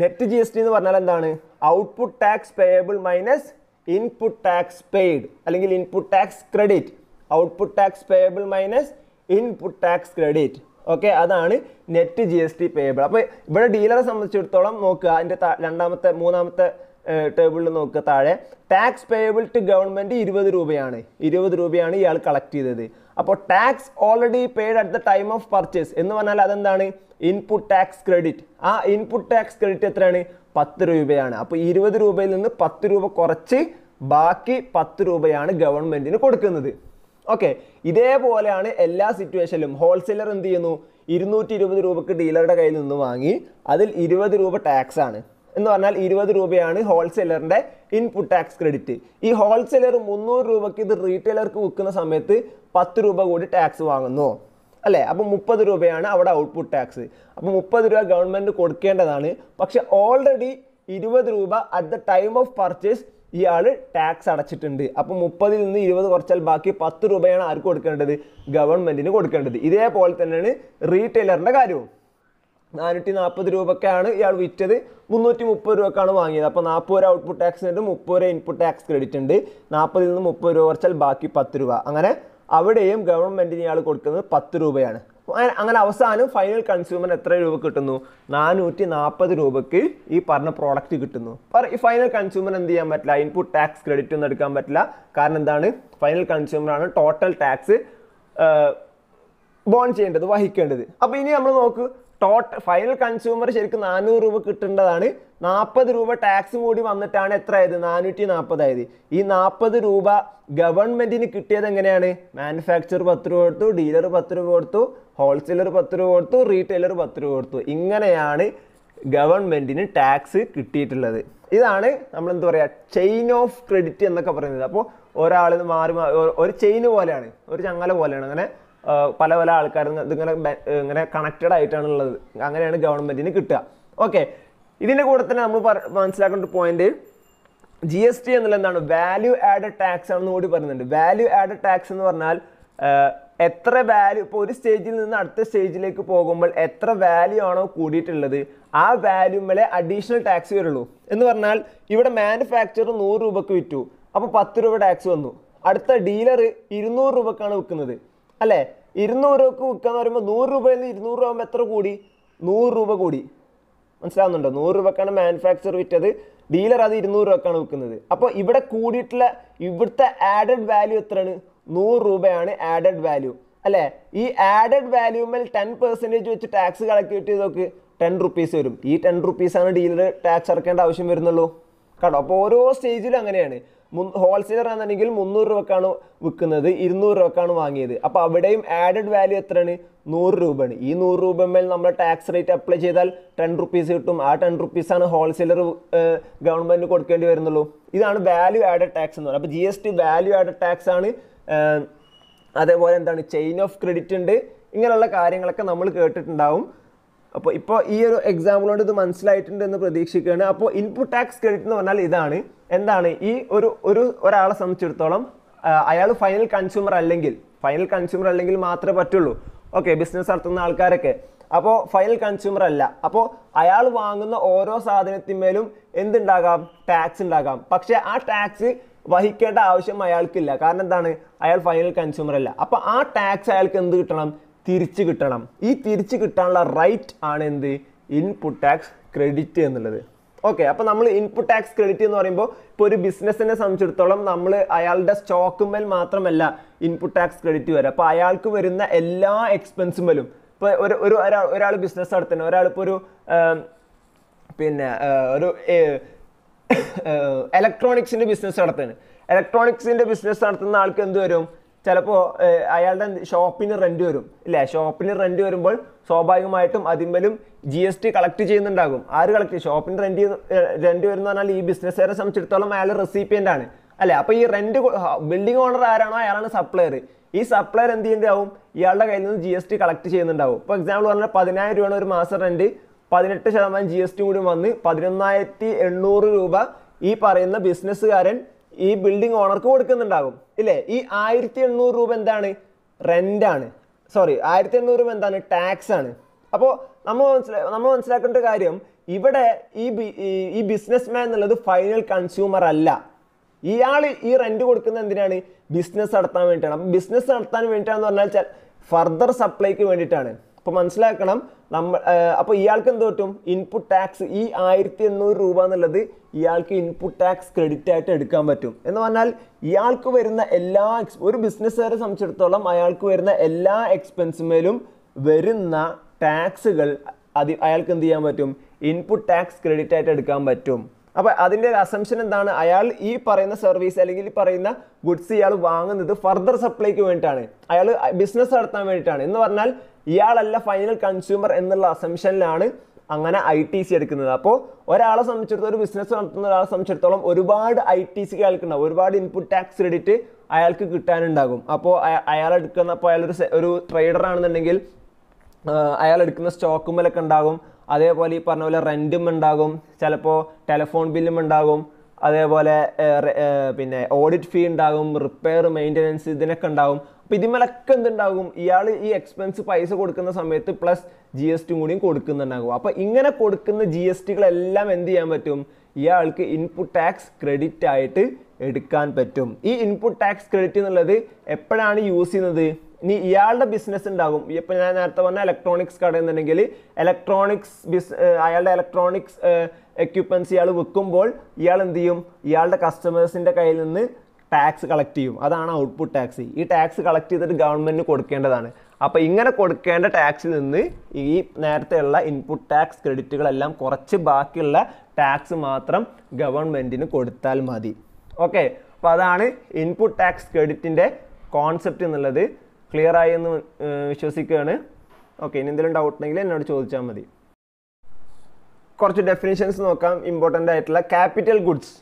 നെറ്റ് ജി എസ് ടി എന്ന് പറഞ്ഞാൽ എന്താണ്? Output tax payable minus input tax paid അല്ലെങ്കിൽ input tax credit output tax payable minus input tax credit okay അതാണ് net G S T payable അപ്പോൾ ഇവിടെ ഡീലറെ സംബന്ധിച്ചിടത്തോളം നോക്കുക. അതിന്റെ രണ്ടാമത്തെ മൂന്നാമത്തെ ടേബിളിൽ നോക്കുക താഴെ. ടാക്സ് പേയബിൾ ടു ഗവൺമെന്റ് ഇരുപത് രൂപയാണ്. ഇരുപത് രൂപയാണ് ഇയാൾ കളക്ട് ചെയ്തത്. അപ്പോൾ tax already paid at the time of purchase എന്ന് പറഞ്ഞാൽ അതെന്താണ്? ഇൻപുട്ട് ടാക്സ് ക്രെഡിറ്റ് ആ ഇൻപുട്ട് ടാക്സ് ക്രെഡിറ്റ് എത്രയാണ്? പത്ത് രൂപയാണ്. അപ്പോൾ ഇരുപത് രൂപയിൽ നിന്ന് പത്ത് രൂപ കുറച്ച് ബാക്കി പത്ത് രൂപയാണ് ഗവൺമെന്റിന് കൊടുക്കുന്നത്. ഓക്കെ. ഇതേപോലെയാണ് എല്ലാ സിറ്റുവേഷനിലും ഹോൾസെയിലർ എന്ത് ചെയ്യുന്നു? ഇരുന്നൂറ്റി ഇരുപത് രൂപക്ക് ഡീലറുടെ കയ്യിൽ നിന്ന് വാങ്ങി അതിൽ ഇരുപത് രൂപ ടാക്സ് ആണ്. എന്ന് പറഞ്ഞാൽ ഇരുപത് രൂപയാണ് ഹോൾസെയിലറിന്റെ ഇൻപുട്ട് ടാക്സ് ക്രെഡിറ്റ് ഈ ഹോൾസെയിലർ മുന്നൂറ് രൂപയ്ക്ക് ഇത് റീറ്റെയിലർക്ക് വിൽക്കുന്ന സമയത്ത് പത്ത് രൂപ കൂടി ടാക്സ് വാങ്ങുന്നു. അല്ലേ? അപ്പോൾ മുപ്പത് രൂപയാണ് അവിടെ ഔട്ട്പുട്ട് ടാക്സ് അപ്പോൾ മുപ്പത് രൂപ ഗവൺമെന്റ് കൊടുക്കേണ്ടതാണ്. പക്ഷെ ഓൾറെഡി ഇരുപത് രൂപ at the time of purchase ഇയാൾ ടാക്സ് അടച്ചിട്ടുണ്ട്. അപ്പോൾ മുപ്പതിൽ നിന്ന് ഇരുപത് കുറച്ചാൽ ബാക്കി പത്ത് രൂപയാണ് ആർക്ക് കൊടുക്കേണ്ടത്? ഗവൺമെന്റിന് കൊടുക്കേണ്ടത്. ഇതേപോലെ തന്നെയാണ് റീറ്റെയിലറിന്റെ കാര്യവും. നാനൂറ്റി നാൽപ്പത് രൂപക്കാണ് ഇയാൾ വിറ്റത്. മുന്നൂറ്റി മുപ്പത് രൂപക്കാണ് വാങ്ങിയത്. അപ്പോൾ നാൽപ്പത് രൂപ ഔട്ട്പുട്ട് ടാക്സ് ഉണ്ട് മുപ്പത് രൂപ ഇൻപുട്ട് ടാക്സ് ക്രെഡിറ്റ് ഉണ്ട്. നാൽപ്പതിൽ നിന്ന് മുപ്പത് രൂപ കുറച്ചാൽ ബാക്കി പത്ത് രൂപ. അങ്ങനെ അവിടെയും ഗവൺമെന്റിന് ഇയാൾ കൊടുക്കുന്നത് പത്ത് രൂപയാണ്. അങ്ങനെ- അവസാനം ഫൈനൽ കൺസ്യൂമർ എത്ര രൂപ കിട്ടുന്നു? നാനൂറ്റി നാൽപ്പത് രൂപയ്ക്ക് ഈ പറഞ്ഞ പ്രോഡക്റ്റ് കിട്ടുന്നു. ഈ ഫൈനൽ കൺസ്യൂമർ എന്ത് ചെയ്യാൻ പറ്റില്ല? ഇൻപുട്ട് ടാക്സ് ക്രെഡിറ്റ് ഒന്നും എടുക്കാൻ പറ്റില്ല. കാരണം എന്താണ്? ഫൈനൽ കൺസ്യൂമറാണ് ടോട്ടൽ ടാക്സ് ബോൺ ചെയ്യേണ്ടത് വഹിക്കേണ്ടത്. അപ്പോൾ ഇനി നമ്മൾ നോക്ക് ടോട്ടൽ ഫൈനൽ കൺസ്യൂമർ ശരിക്കും നാനൂറ് രൂപ കിട്ടേണ്ടതാണ്. നാൽപ്പത് രൂപ ടാക്സ് കൂടി വന്നിട്ടാണ് എത്ര ആയത്? നാനൂറ്റി നാൽപ്പതായത് ഈ നാൽപ്പത് രൂപ ഗവൺമെന്റിന് കിട്ടിയത് എങ്ങനെയാണ്? മാനുഫാക്ചർ പത്ത് രൂപ കൊടുത്തു ഡീലർ പത്ത് രൂപ കൊടുത്തു ഹോൾസെയിലർ പത്ത് രൂപ കൊടുത്തു റീറ്റെയിലർ പത്ത് രൂപ കൊടുത്തു. ഇങ്ങനെയാണ് ഗവൺമെന്റിന് ടാക്സ് കിട്ടിയിട്ടുള്ളത്. ഇതാണ് നമ്മൾ എന്താ പറയുക ചെയിൻ ഓഫ് ക്രെഡിറ്റ് എന്നൊക്കെ പറയുന്നത്. അപ്പോൾ ഒരാൾ മാറി ഒരു ചെയിൻ പോലെയാണ്. ഒരു ചങ്ങല പോലെയാണ്. അങ്ങനെ പല പല ആൾക്കാരും ഇതിങ്ങനെ ഇങ്ങനെ കണക്റ്റഡ് ആയിട്ടാണ് ഉള്ളത് അങ്ങനെയാണ് ഗവൺമെന്റിന് കിട്ടുക. ഓക്കെ ഇതിന്റെ കൂടെ തന്നെ നമ്മൾ മനസ്സിലാക്കേണ്ട പോയിന്റ് ജി എസ് ടി എന്നുള്ള എന്താണ് വാല്യൂ ആഡഡ് ടാക്സ് ആണെന്ന് കൂടി പറയുന്നുണ്ട്. വാല്യൂ ആഡഡ് ടാക്സ് എന്ന് പറഞ്ഞാൽ എത്ര വാല്യൂ ഇപ്പോൾ ഒരു സ്റ്റേജിൽ നിന്ന് അടുത്ത സ്റ്റേജിലേക്ക് പോകുമ്പോൾ എത്ര വാല്യൂ ആണോ കൂടിയിട്ടുള്ളത് ആ വാല്യൂമേലെ അഡീഷണൽ ടാക്സ് വരുള്ളൂ. എന്ന് പറഞ്ഞാൽ ഇവിടെ മാനുഫാക്ചർ നൂറ് രൂപക്ക് വിറ്റു. അപ്പോൾ പത്ത് രൂപ ടാക്സ് വന്നു. അടുത്ത ഡീലർ ഇരുന്നൂറ് രൂപക്കാണ് വിൽക്കുന്നത്. അല്ലേ? ഇരുന്നൂറ് രൂപക്ക് വിൽക്കാന്ന് പറയുമ്പോൾ നൂറ് രൂപയിൽ നിന്ന് ഇരുന്നൂറ് രൂപ ആകുമ്പോൾ എത്ര കൂടി? നൂറ് രൂപ കൂടി. മനസ്സിലാവുന്നുണ്ടോ? നൂറ് രൂപക്കാണ് മാനുഫാക്ചർ വിറ്റത്. ഡീലർ അത് ഇരുന്നൂറ് രൂപക്കാണ് വിൽക്കുന്നത്. അപ്പോൾ ഇവിടെ കൂടിയിട്ടുള്ള ഇവിടുത്തെ ആഡഡ് വാല്യൂ എത്രയാണ്? നൂറ് രൂപയാണ് ആഡഡ് വാല്യൂ അല്ലേ? ഈ ആഡഡ് വാല്യൂമേൽ ടെൻ പെർസെന്റേജ് വെച്ച് ടാക്സ് കളക്ട് ചെയ്ത് നോക്ക്. ടെൻ റുപ്പീസ് വരും. ഈ ടെൻ റുപ്പീസാണ് ഡീലർ ടാക്സ് അടക്കേണ്ട ആവശ്യം വരുന്നുള്ളൂ. കേട്ടോ അപ്പോൾ ഓരോ സ്റ്റേജിലും അങ്ങനെയാണ്. ഹോൾസെയിലർ ആണെന്നുണ്ടെങ്കിൽ മുന്നൂറ് രൂപക്കാണ് വിൽക്കുന്നത് ഇരുന്നൂറ് രൂപക്കാണ് വാങ്ങിയത്. അപ്പോൾ അവിടെയും ആഡഡ് വാല്യൂ എത്രയാണ്? നൂറ് രൂപയാണ്. ഈ നൂറ് രൂപ മേൽ നമ്മൾ ടാക്സ് റേറ്റ് അപ്ലൈ ചെയ്താൽ ടെൻ റുപ്പീസ് കിട്ടും. ആ ടെൻ റുപ്പീസാണ് ഹോൾസെയിലർ ഗവൺമെന്റ് കൊടുക്കേണ്ടി വരുന്നുള്ളൂ. ഇതാണ് വാല്യൂ ആഡഡ് ടാക്സ് എന്ന് പറയുന്നത്. അപ്പോൾ G S T value added tax ആണ്. അതേപോലെ എന്താണ്? ചെയിൻ ഓഫ് ക്രെഡിറ്റ് ഉണ്ട്. ഇങ്ങനെയുള്ള കാര്യങ്ങളൊക്കെ നമ്മൾ കേട്ടിട്ടുണ്ടാവും. അപ്പോൾ ഇപ്പോൾ ഈ ഒരു എക്സാമ്പിൾ കൊണ്ട് ഇത് മനസ്സിലായിട്ടുണ്ട് എന്ന് പ്രതീക്ഷിക്കുകയാണ്. അപ്പോൾ ഇൻപുട്ട് ടാക്സ് ക്രെഡിറ്റ് എന്ന് പറഞ്ഞാൽ ഇതാണ്. എന്താണ്? ഈ ഒരു ഒരു ഒരാളെ സംബന്ധിച്ചിടത്തോളം അയാൾ ഫൈനൽ കൺസ്യൂമർ അല്ലെങ്കിൽ ഫൈനൽ കൺസ്യൂമർ അല്ലെങ്കിൽ മാത്രമേ പറ്റുള്ളൂ. ഓക്കെ ബിസിനസ് നടത്തുന്ന ആൾക്കാരൊക്കെ. അപ്പോൾ ഫൈനൽ കൺസ്യൂമർ അല്ല. അപ്പോൾ അയാൾ വാങ്ങുന്ന ഓരോ സാധനത്തിന്മേലും എന്തുണ്ടാകാം? ടാക്സ് ഉണ്ടാകാം. പക്ഷേ ആ ടാക്സ് വഹിക്കേണ്ട ആവശ്യം അയാൾക്കില്ല. കാരണം എന്താണ്? അയാൾ ഫൈനൽ കൺസ്യൂമർ അല്ല. അപ്പോൾ ആ ടാക്സ് അയാൾക്ക് എന്ത് കിട്ടണം? തിരിച്ച് കിട്ടണം. ഈ തിരിച്ചു കിട്ടാനുള്ള റൈറ്റ് ആണ് എന്ത്? ഇൻപുട്ട് ടാക്സ് ക്രെഡിറ്റ് എന്നുള്ളത്. ഓക്കെ അപ്പോൾ നമ്മൾ ഇൻപുട്ട് ടാക്സ് ക്രെഡിറ്റ് എന്ന് പറയുമ്പോൾ ഇപ്പോൾ ഒരു ബിസിനസ്സിനെ സംബന്ധിച്ചിടത്തോളം നമ്മൾ അയാളുടെ സ്റ്റോക്കുമേൽ മാത്രമല്ല ഇൻപുട്ട് ടാക്സ് ക്രെഡിറ്റ് വരിക അപ്പോൾ അയാൾക്ക് വരുന്ന എല്ലാ എക്സ്പെൻസുമേലും ഇപ്പോൾ ഒരു ഒരു ഒരാൾ ഒരാൾ ബിസിനസ് നടത്തുന്നത് ഒരാളിപ്പോൾ ഒരു പിന്നെ ഒരു ഇലക്ട്രോണിക്സിന്റെ ബിസിനസ് നടത്തുന്നത് ഇലക്ട്രോണിക്സിന്റെ ബിസിനസ് നടത്തുന്ന ആൾക്ക് എന്ത് വരും? ചിലപ്പോൾ അയാളുടെ ഷോപ്പിന് റെന്റ് വരും. ഇല്ലേ? ഷോപ്പിന് റെന്റ് വരുമ്പോൾ സ്വാഭാവികമായിട്ടും അതിന്മേലും ജി എസ് ടി കളക്ട് ചെയ്യുന്നുണ്ടാകും. ആര് കളക്ട് ഷോപ്പിന് റെന്റ് റെന്റ് വരുന്ന പറഞ്ഞാൽ ഈ ബിസിനസ്സുകാരെ സംബന്ധിച്ചിടത്തോളം അയാൾ റെസിപ്പിയന്റ് ആണ്. അല്ലേ? അപ്പോൾ ഈ റെന്റ് ബിൽഡിംഗ് ഓണർ ആരാണോ അയാളാണ് സപ്ലയർ ഈ സപ്ലയർ എന്ത് ചെയ്യേണ്ടാവും ഇയാളുടെ കയ്യിൽ നിന്ന് ജി എസ് ടി കളക്ട് ചെയ്യുന്നുണ്ടാവും. ഇപ്പോൾ എക്സാമ്പിൾ പറഞ്ഞാൽ പതിനായിരം രൂപയാണ് ഒരു മാസം റെന്റ് പതിനെട്ട് ശതമാനം ജി എസ് ടി കൂടി വന്ന് പതിനൊന്നായിരത്തി എണ്ണൂറ് രൂപ ഈ പറയുന്ന ബിസിനസ്സുകാരൻ ഈ ബിൽഡിംഗ് ഓണർക്ക് കൊടുക്കുന്നുണ്ടാകും. ഇല്ലേ? ഈ ആയിരത്തി എണ്ണൂറ് രൂപ എന്താണ്? റെന്റ് ആണ്. സോറി ആയിരത്തി എണ്ണൂറ് രൂപ എന്താണ്? ടാക്സ് ആണ്. അപ്പോൾ നമ്മൾ മനസ്സിലാ നമ്മൾ മനസ്സിലാക്കേണ്ട കാര്യം ഇവിടെ ഈ ഈ- ബിസിനസ് മാൻ എന്നുള്ളത് ഫൈനൽ കൺസ്യൂമർ അല്ല. ഇയാൾ ഈ റെന്റ് കൊടുക്കുന്നത് എന്തിനാണ്? ബിസിനസ് നടത്താൻ വേണ്ടിയിട്ടാണ്. അപ്പം ബിസിനസ് നടത്താൻ വേണ്ടിയിട്ടാണെന്ന് പറഞ്ഞാൽ ഫർദർ സപ്ലൈക്ക് വേണ്ടിയിട്ടാണ്. അപ്പോൾ മനസ്സിലാക്കണം നമ്മൾ അപ്പോൾ ഇയാൾക്ക് എന്ത് പറ്റും? ഇൻപുട്ട് ടാക്സ് ഈ ആയിരത്തി എണ്ണൂറ് രൂപ എന്നുള്ളത് ഇയാൾക്ക് ഇൻപുട്ട് ടാക്സ് ക്രെഡിറ്റ് ആയിട്ട് എടുക്കാൻ പറ്റും. എന്ന് പറഞ്ഞാൽ ഇയാൾക്ക് വരുന്ന എല്ലാ എക്സ് ഒരു ബിസിനസ്സുകാരെ സംബന്ധിച്ചിടത്തോളം അയാൾക്ക് വരുന്ന എല്ലാ എക്സ്പെൻസുമേലും വരുന്ന ടാക്സുകൾ അത് അയാൾക്ക് എന്ത് ചെയ്യാൻ പറ്റും? ഇൻപുട്ട് ടാക്സ് ക്രെഡിറ്റ് ആയിട്ട് എടുക്കാൻ പറ്റും. അപ്പോൾ അതിന്റെ ഒരു അസംഷൻ എന്താണ്? അയാൾ ഈ പറയുന്ന സർവീസ് അല്ലെങ്കിൽ ഈ പറയുന്ന ഗുഡ്സ് ഇയാൾ വാങ്ങുന്നത് ഫർദർ സപ്ലൈക്ക് വേണ്ടിയിട്ടാണ്. അയാൾ ബിസിനസ് നടത്താൻ വേണ്ടിയിട്ടാണ്. എന്ന് പറഞ്ഞാൽ ഇയാളല്ല ഫൈനൽ കൺസ്യൂമർ എന്നുള്ള അസംഷനിലാണ് അങ്ങനെ ഐ ടി സി എടുക്കുന്നത്. അപ്പോൾ ഒരാളെ സംബന്ധിച്ചിടത്തോളം ഒരു ബിസിനസ് നടത്തുന്ന ഒരാളെ സംബന്ധിച്ചിടത്തോളം ഒരുപാട് ഐ ടി സി അയാൾക്കുണ്ടാവും ഒരുപാട് ഇൻപുട്ട് ടാക്സ് ക്രെഡിറ്റ് അയാൾക്ക് കിട്ടാനുണ്ടാകും. അപ്പോൾ അയാൾ എടുക്കുന്ന അപ്പോൾ അയാളൊരു ഒരു ട്രേഡർ ആണെന്നുണ്ടെങ്കിൽ അയാൾ എടുക്കുന്ന സ്റ്റോക്കുമലൊക്കെ ഉണ്ടാകും. അതേപോലെ ഈ പറഞ്ഞ പോലെ റെന്റും ഉണ്ടാകും. ചിലപ്പോൾ ടെലിഫോൺ ബില്ലും ഉണ്ടാകും. അതേപോലെ പിന്നെ ഓഡിറ്റ് ഫീ ഉണ്ടാകും. റിപ്പയർ മെയിന്റനൻസ് ഇതിനൊക്കെ ഉണ്ടാകും. അപ്പോൾ എന്തുണ്ടാകും? ഇയാൾ ഈ എക്സ്പെൻസ് പൈസ കൊടുക്കുന്ന സമയത്ത് പ്ലസ് ജി എസ് ടി കൂടിയും കൊടുക്കുന്നുണ്ടാകും. അപ്പോൾ ഇങ്ങനെ കൊടുക്കുന്ന ജി എസ് ടികളെല്ലാം എന്ത് ചെയ്യാൻ പറ്റും? ഇയാൾക്ക് ഇൻപുട്ട് ടാക്സ് ക്രെഡിറ്റ് ആയിട്ട് എടുക്കാൻ പറ്റും. ഈ ഇൻപുട്ട് ടാക്സ് ക്രെഡിറ്റ് എന്നുള്ളത് എപ്പോഴാണ് യൂസ് ചെയ്യുന്നത്? ഇനി ഇയാളുടെ ബിസിനസ് ഉണ്ടാകും. ഇപ്പം ഞാൻ നേരത്തെ പറഞ്ഞ ഇലക്ട്രോണിക്സ് കട എന്നുണ്ടെങ്കിൽ ഇലക്ട്രോണിക്സ് ബിസ് അയാളുടെ ഇലക്ട്രോണിക്സ് എക്യുപ്മെൻസ് ഇയാൾ വിൽക്കുമ്പോൾ ഇയാൾ എന്ത് ചെയ്യും? ഇയാളുടെ കസ്റ്റമേഴ്സിന്റെ കയ്യിൽ നിന്ന് ടാക്സ് കളക്ട് ചെയ്യും. അതാണ് ഔട്ട്പുട്ട് ടാക്സ് ഈ ടാക്സ് കളക്ട് ചെയ്തിട്ട് ഗവൺമെന്റിന് കൊടുക്കേണ്ടതാണ്. അപ്പോൾ ഇങ്ങനെ കൊടുക്കേണ്ട ടാക്സിൽ നിന്ന് ഈ നേരത്തെയുള്ള ഇൻപുട്ട് ടാക്സ് ക്രെഡിറ്റുകളെല്ലാം കുറച്ച് ബാക്കിയുള്ള ടാക്സ് മാത്രം ഗവൺമെന്റിന് കൊടുത്താൽ മതി. ഓക്കെ അപ്പോൾ അതാണ് ഇൻപുട്ട് ടാക്സ് ക്രെഡിറ്റിന്റെ കോൺസെപ്റ്റ് എന്നുള്ളത്. ക്ലിയർ ആയി എന്ന് വിശ്വസിക്കുകയാണ്. ഓക്കെ ഇനി എന്തെങ്കിലും ഡൗട്ട് ഉണ്ടെങ്കിൽ എന്നോട് ചോദിച്ചാൽ മതി. കുറച്ച് ഡെഫിനിഷൻസ് നോക്കാം. ഇമ്പോർട്ടന്റ് ആയിട്ടുള്ള ക്യാപിറ്റൽ ഗുഡ്സ്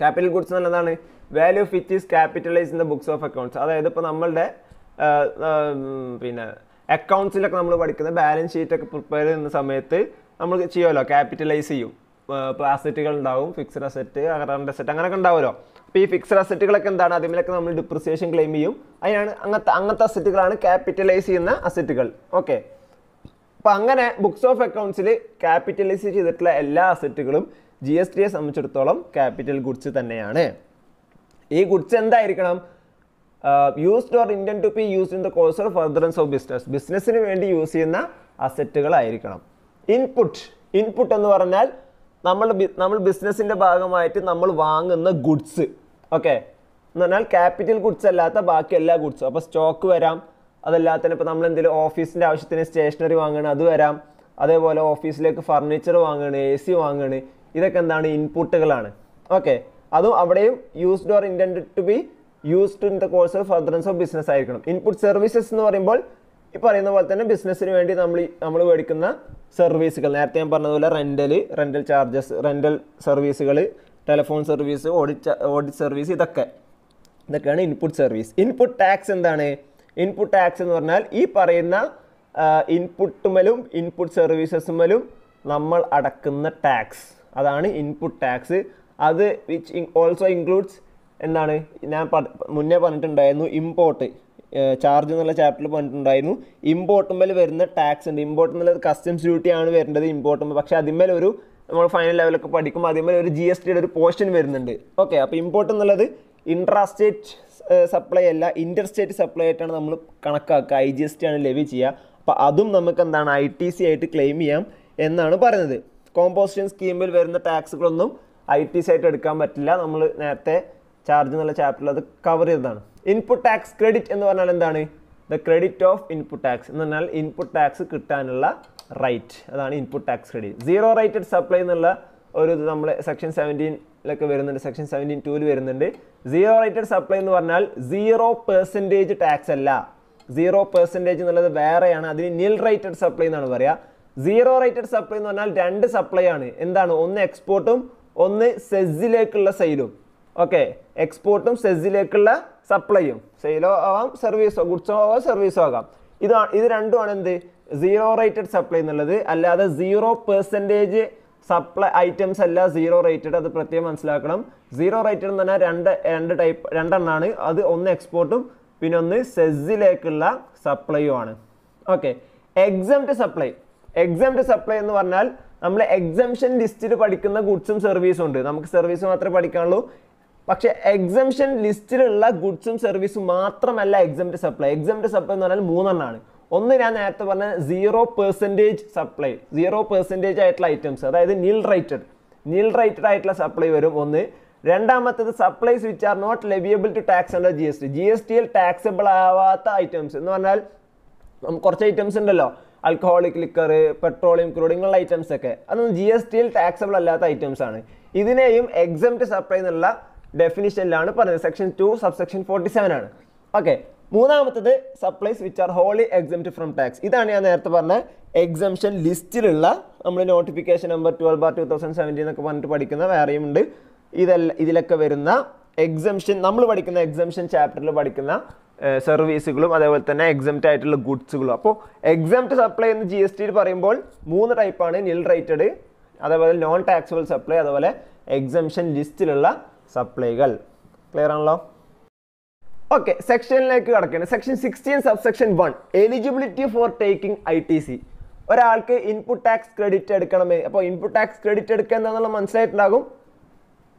ക്യാപിറ്റൽ ഗുഡ്സ് എന്ന് എന്താണ്? Value of which is capitalise in the books of accounts അതായത് ഇപ്പോൾ നമ്മളുടെ പിന്നെ അക്കൗണ്ട്സിലൊക്കെ നമ്മൾ പഠിക്കുന്ന ബാലൻസ് ഷീറ്റൊക്കെ പ്രിപ്പയർ ചെയ്യുന്ന സമയത്ത് നമ്മൾ ചെയ്യുമല്ലോ ക്യാപിറ്റലൈസ് ചെയ്യും. ഇപ്പോൾ അസറ്റുകൾ ഉണ്ടാവും ഫിക്സഡ് അസറ്റ് കറണ്ട് അസറ്റ് അങ്ങനെയൊക്കെ ഉണ്ടാവുമല്ലോ. അപ്പോൾ ഈ ഫിക്സഡ് അസറ്റുകളൊക്കെ എന്താണ്? അതിമേലൊക്കെ നമ്മൾ ഡിപ്രിസിയേഷൻ ക്ലെയിം ചെയ്യും. അതിനാണ് അങ്ങനത്തെ അങ്ങനത്തെ അസറ്റുകളാണ് ക്യാപിറ്റലൈസ് ചെയ്യുന്ന അസറ്റുകൾ ഓക്കെ അപ്പോൾ അങ്ങനെ ബുക്സ് ഓഫ് അക്കൗണ്ട്സിൽ ക്യാപിറ്റലൈസ് ചെയ്തിട്ടുള്ള എല്ലാ അസറ്റുകളും ജി എസ് ടിയെ സംബന്ധിച്ചിടത്തോളം ക്യാപിറ്റൽ ഗുഡ്സ് തന്നെയാണ്. ഈ ഗുഡ്സ് എന്തായിരിക്കണം? Used or intend to be used in the course of furtherance of business ബിസിനസ്സിന് വേണ്ടി യൂസ് ചെയ്യുന്ന അസറ്റുകളായിരിക്കണം ഇൻപുട്ട് ഇൻപുട്ട് എന്ന് പറഞ്ഞാൽ നമ്മൾ നമ്മൾ ബിസിനസ്സിന്റെ ഭാഗമായിട്ട് നമ്മൾ വാങ്ങുന്ന ഗുഡ്സ്. ഓക്കെ എന്ന് പറഞ്ഞാൽ ക്യാപിറ്റൽ ഗുഡ്സ് അല്ലാത്ത ബാക്കി എല്ലാ ഗുഡ്സും അപ്പോൾ സ്റ്റോക്ക് വരാം. അതല്ലാതെ തന്നെ ഇപ്പോൾ നമ്മൾ എന്തെങ്കിലും ഓഫീസിന്റെ ആവശ്യത്തിന് സ്റ്റേഷനറി വാങ്ങണം അത് വരാം. അതേപോലെ ഓഫീസിലേക്ക് ഫർണിച്ചർ വാങ്ങണേ എ സി വാങ്ങണം ഇതൊക്കെ എന്താണ്? ഇൻപുട്ടുകളാണ് ഓക്കെ അതും അവിടെയും used or intend to be used in the course of furtherance of business ആയിരിക്കണം. ഇൻപുട്ട് സർവീസസ് എന്ന് പറയുമ്പോൾ ഈ പറയുന്ന പോലെ തന്നെ ബിസിനസ്സിന് വേണ്ടി നമ്മൾ നമ്മൾ മേടിക്കുന്ന സർവീസുകൾ നേരത്തെ ഞാൻ പറഞ്ഞതുപോലെ റെന്റൽ റെന്റൽ ചാർജസ് റെന്റൽ സർവീസുകൾ telephone service audit audit service ഇതൊക്കെ. ഇതൊക്കെയാണ് ഇൻപുട്ട് സർവീസ് ഇൻപുട്ട് ടാക്സ് എന്താണ്? ഇൻപുട്ട് ടാക്സ് എന്ന് പറഞ്ഞാൽ ഈ പറയുന്ന ഇൻപുട്ടുമലും ഇൻപുട്ട് സർവീസസുമലും നമ്മൾ അടക്കുന്ന ടാക്സ് അതാണ് ഇൻപുട്ട് ടാക്സ് അത് വിച്ച് ഓൾസോ ഇൻക്ലൂഡ്സ് എന്താണ്? ഞാൻ മുന്നേ പറഞ്ഞിട്ടുണ്ടായിരുന്നു ഇമ്പോർട്ട് ചാർജ് എന്നുള്ള ചാപ്റ്ററിൽ പറഞ്ഞിട്ടുണ്ടായിരുന്നു. ഇമ്പോർട്ടുമ്പോൾ വരുന്ന ടാക്സ് ഉണ്ട്. ഇമ്പോർട്ട് എന്നുള്ളത് കസ്റ്റംസ് ഡ്യൂട്ടി ആണ് വരേണ്ടത് ഇമ്പോർട്ടുമ്പോൾ പക്ഷേ അതിന്മേൽ ഒരു നമ്മൾ ഫൈനൽ ലെവലൊക്കെ പഠിക്കുമ്പോൾ അതിന്മേൽ ഒരു ജി എസ് ടിയുടെ ഒരു പോർഷൻ വരുന്നുണ്ട്. ഓക്കെ അപ്പോൾ ഇമ്പോർട്ട് എന്നുള്ളത് ഇൻട്രാ സ്റ്റേറ്റ് സപ്ലൈ അല്ല ഇന്റർ സ്റ്റേറ്റ് സപ്ലൈ ആയിട്ടാണ് നമ്മൾ കണക്കാക്കുക. ഐ ജി എസ് ടി ആണ് ലെവി ചെയ്യുക. അപ്പോൾ അതും നമുക്ക് എന്താണ് ഐ ടി സി ആയിട്ട് ക്ലെയിം ചെയ്യാം എന്നാണ് പറയുന്നത്. കോമ്പോസിഷൻ സ്കീമിൽ വരുന്ന ടാക്സുകളൊന്നും ഐ ടി സൈറ്റ് എടുക്കാൻ പറ്റില്ല. നമ്മൾ നേരത്തെ ചാർജ് എന്നുള്ള ചാപ്റ്ററിൽ അത് കവർ ചെയ്തതാണ്. ഇൻപുട്ട് ടാക്സ് ക്രെഡിറ്റ് എന്ന് പറഞ്ഞാൽ എന്താണ്? The credit of input tax എന്ന് പറഞ്ഞാൽ ഇൻപുട്ട് ടാക്സ് കിട്ടാനുള്ള റൈറ്റ് അതാണ് input tax credit zero rated supply എന്നുള്ള ഒരു ഇത് നമ്മൾ സെക്ഷൻ സെവന്റീനിലൊക്കെ വരുന്നുണ്ട്. സെക്ഷൻ സെവന്റീൻ ടൂവിൽ വരുന്നുണ്ട്. സീറോ റൈറ്റഡ് സപ്ലൈ എന്ന് പറഞ്ഞാൽ സീറോ പെർസെന്റേജ് ടാക്സ് അല്ല. സീറോ പെർസെന്റേജ് എന്നുള്ളത് വേറെയാണ്. അതിന് നിൽ റൈറ്റഡ് സപ്ലൈ എന്നാണ് പറയുക സീറോ റൈറ്റഡ് സപ്ലൈ എന്ന് പറഞ്ഞാൽ രണ്ട് സപ്ലൈ ആണ്. എന്താണ്? ഒന്ന് എക്സ്പോർട്ടും ഒന്ന് സെസ്സിലേക്കുള്ള സെയിലും. ഓക്കെ എക്സ്പോർട്ടും സെസ്സിലേക്കുള്ള സപ്ലൈയും സെയിലോ ആവാം സർവീസോ ഗുഡ്സോ ആവാം സർവീസോ ആകാം. ഇതാ ഇത് രണ്ടുമാണ് എന്ത്? സീറോ റേറ്റഡ് സപ്ലൈ എന്നുള്ളത്. അല്ലാതെ സീറോ പെർസെന്റേജ് സപ്ലൈ ഐറ്റംസ് അല്ല സീറോ റേറ്റഡ് അത് പ്രത്യേകം മനസ്സിലാക്കണം. സീറോ റേറ്റഡ് എന്ന് പറഞ്ഞാൽ രണ്ട് രണ്ട് ടൈപ്പ് രണ്ടെണ്ണമാണ് അത് ഒന്ന് എക്സ്പോർട്ടും പിന്നെ ഒന്ന് സെസ്സിലേക്കുള്ള സപ്ലൈയുമാണ് okay exempt supply exempt supply എന്ന് പറഞ്ഞാൽ നമ്മൾ എക്സംഷൻ ലിസ്റ്റിൽ പഠിക്കുന്ന ഗുഡ്സും സർവീസും ഉണ്ട്. നമുക്ക് സർവീസ് മാത്രമേ പഠിക്കാനുള്ളൂ. പക്ഷേ എക്സംഷൻ ലിസ്റ്റിലുള്ള ഗുഡ്സും സർവീസും മാത്രമല്ല എക്സംറ്റ് സപ്ലൈ എക്സംറ്റ് സപ്ലൈ എന്ന് പറഞ്ഞാൽ മൂന്നെണ്ണമാണ് ഒന്ന് ഞാൻ നേരത്തെ പറഞ്ഞ zero percentage supply zero percentage ആയിട്ടുള്ള ഐറ്റംസ് അതായത് നിൽ റൈറ്റഡ് നിൽ റൈറ്റഡ് ആയിട്ടുള്ള സപ്ലൈ വരും ഒന്ന്. രണ്ടാമത്തത് supplies which are not leviable to tax under G S T G S ടിയിൽ ടാക്സബിൾ ആവാത്ത ഐറ്റംസ് എന്ന് പറഞ്ഞാൽ കുറച്ച് ഐറ്റംസ് ഉണ്ടല്ലോ. ആൽക്കഹോളിക് ലിക്കർ പെട്രോളിയം ക്രൂഡ് ഇങ്ങനെയുള്ള ഐറ്റംസ് ഒക്കെ. അതൊന്നും ജി എസ് ടിയിൽ ടാക്സബിൾ അല്ലാത്ത ഐറ്റംസ് ആണ്. ഇതിനെയും എക്സംപ്റ്റ് സപ്ലൈ എന്നുള്ള ഡെഫിനിഷനിലാണ് പറയുന്നത് section two subsection forty seven ആണ്. ഓക്കെ മൂന്നാമത്തത് supplies which are wholly exempt from tax ഇതാണ് ഞാൻ നേരത്തെ പറഞ്ഞ എക്സംഷൻ ലിസ്റ്റിലുള്ള നമ്മൾ notification number twelve bar two thousand seventeen എന്നൊക്കെ പറഞ്ഞിട്ട് പഠിക്കുന്ന വേറെയും ഉണ്ട്. ഇതെല്ലാം ഇതിലൊക്കെ വരുന്ന എക്സംഷൻ നമ്മൾ പഠിക്കുന്ന എക്സംഷൻ ചാപ്റ്ററിൽ പഠിക്കുന്ന സർവീസുകളും അതേപോലെ തന്നെ എക്സംപ്റ്റ് ആയിട്ടുള്ള ഗുഡ്സുകളും അപ്പോൾ എക്സംപ്റ്റ് സപ്ലൈ എന്ന് ജി എസ് ടിയിൽ പറയുമ്പോൾ മൂന്ന് ടൈപ്പാണ് നിൽ റേറ്റഡ് അതേപോലെ നോൺ ടാക്സബിൾ സപ്ലൈ അതുപോലെ എക്സംഷൻ ലിസ്റ്റിലുള്ള സപ്ലൈകൾ ക്ലിയർ ആണല്ലോ? ഓക്കെ സെക്ഷനിലേക്ക് കിടക്കുകയാണ്. Section sixteen subsection one eligibility for taking I T C ഒരാൾക്ക് ഇൻപുട്ട് ടാക്സ് ക്രെഡിറ്റ് എടുക്കണമേ. അപ്പോൾ ഇൻപുട്ട് ടാക്സ് ക്രെഡിറ്റ് എടുക്കുക എന്താണെന്നുള്ള മനസ്സിലായിട്ടുണ്ടാകും?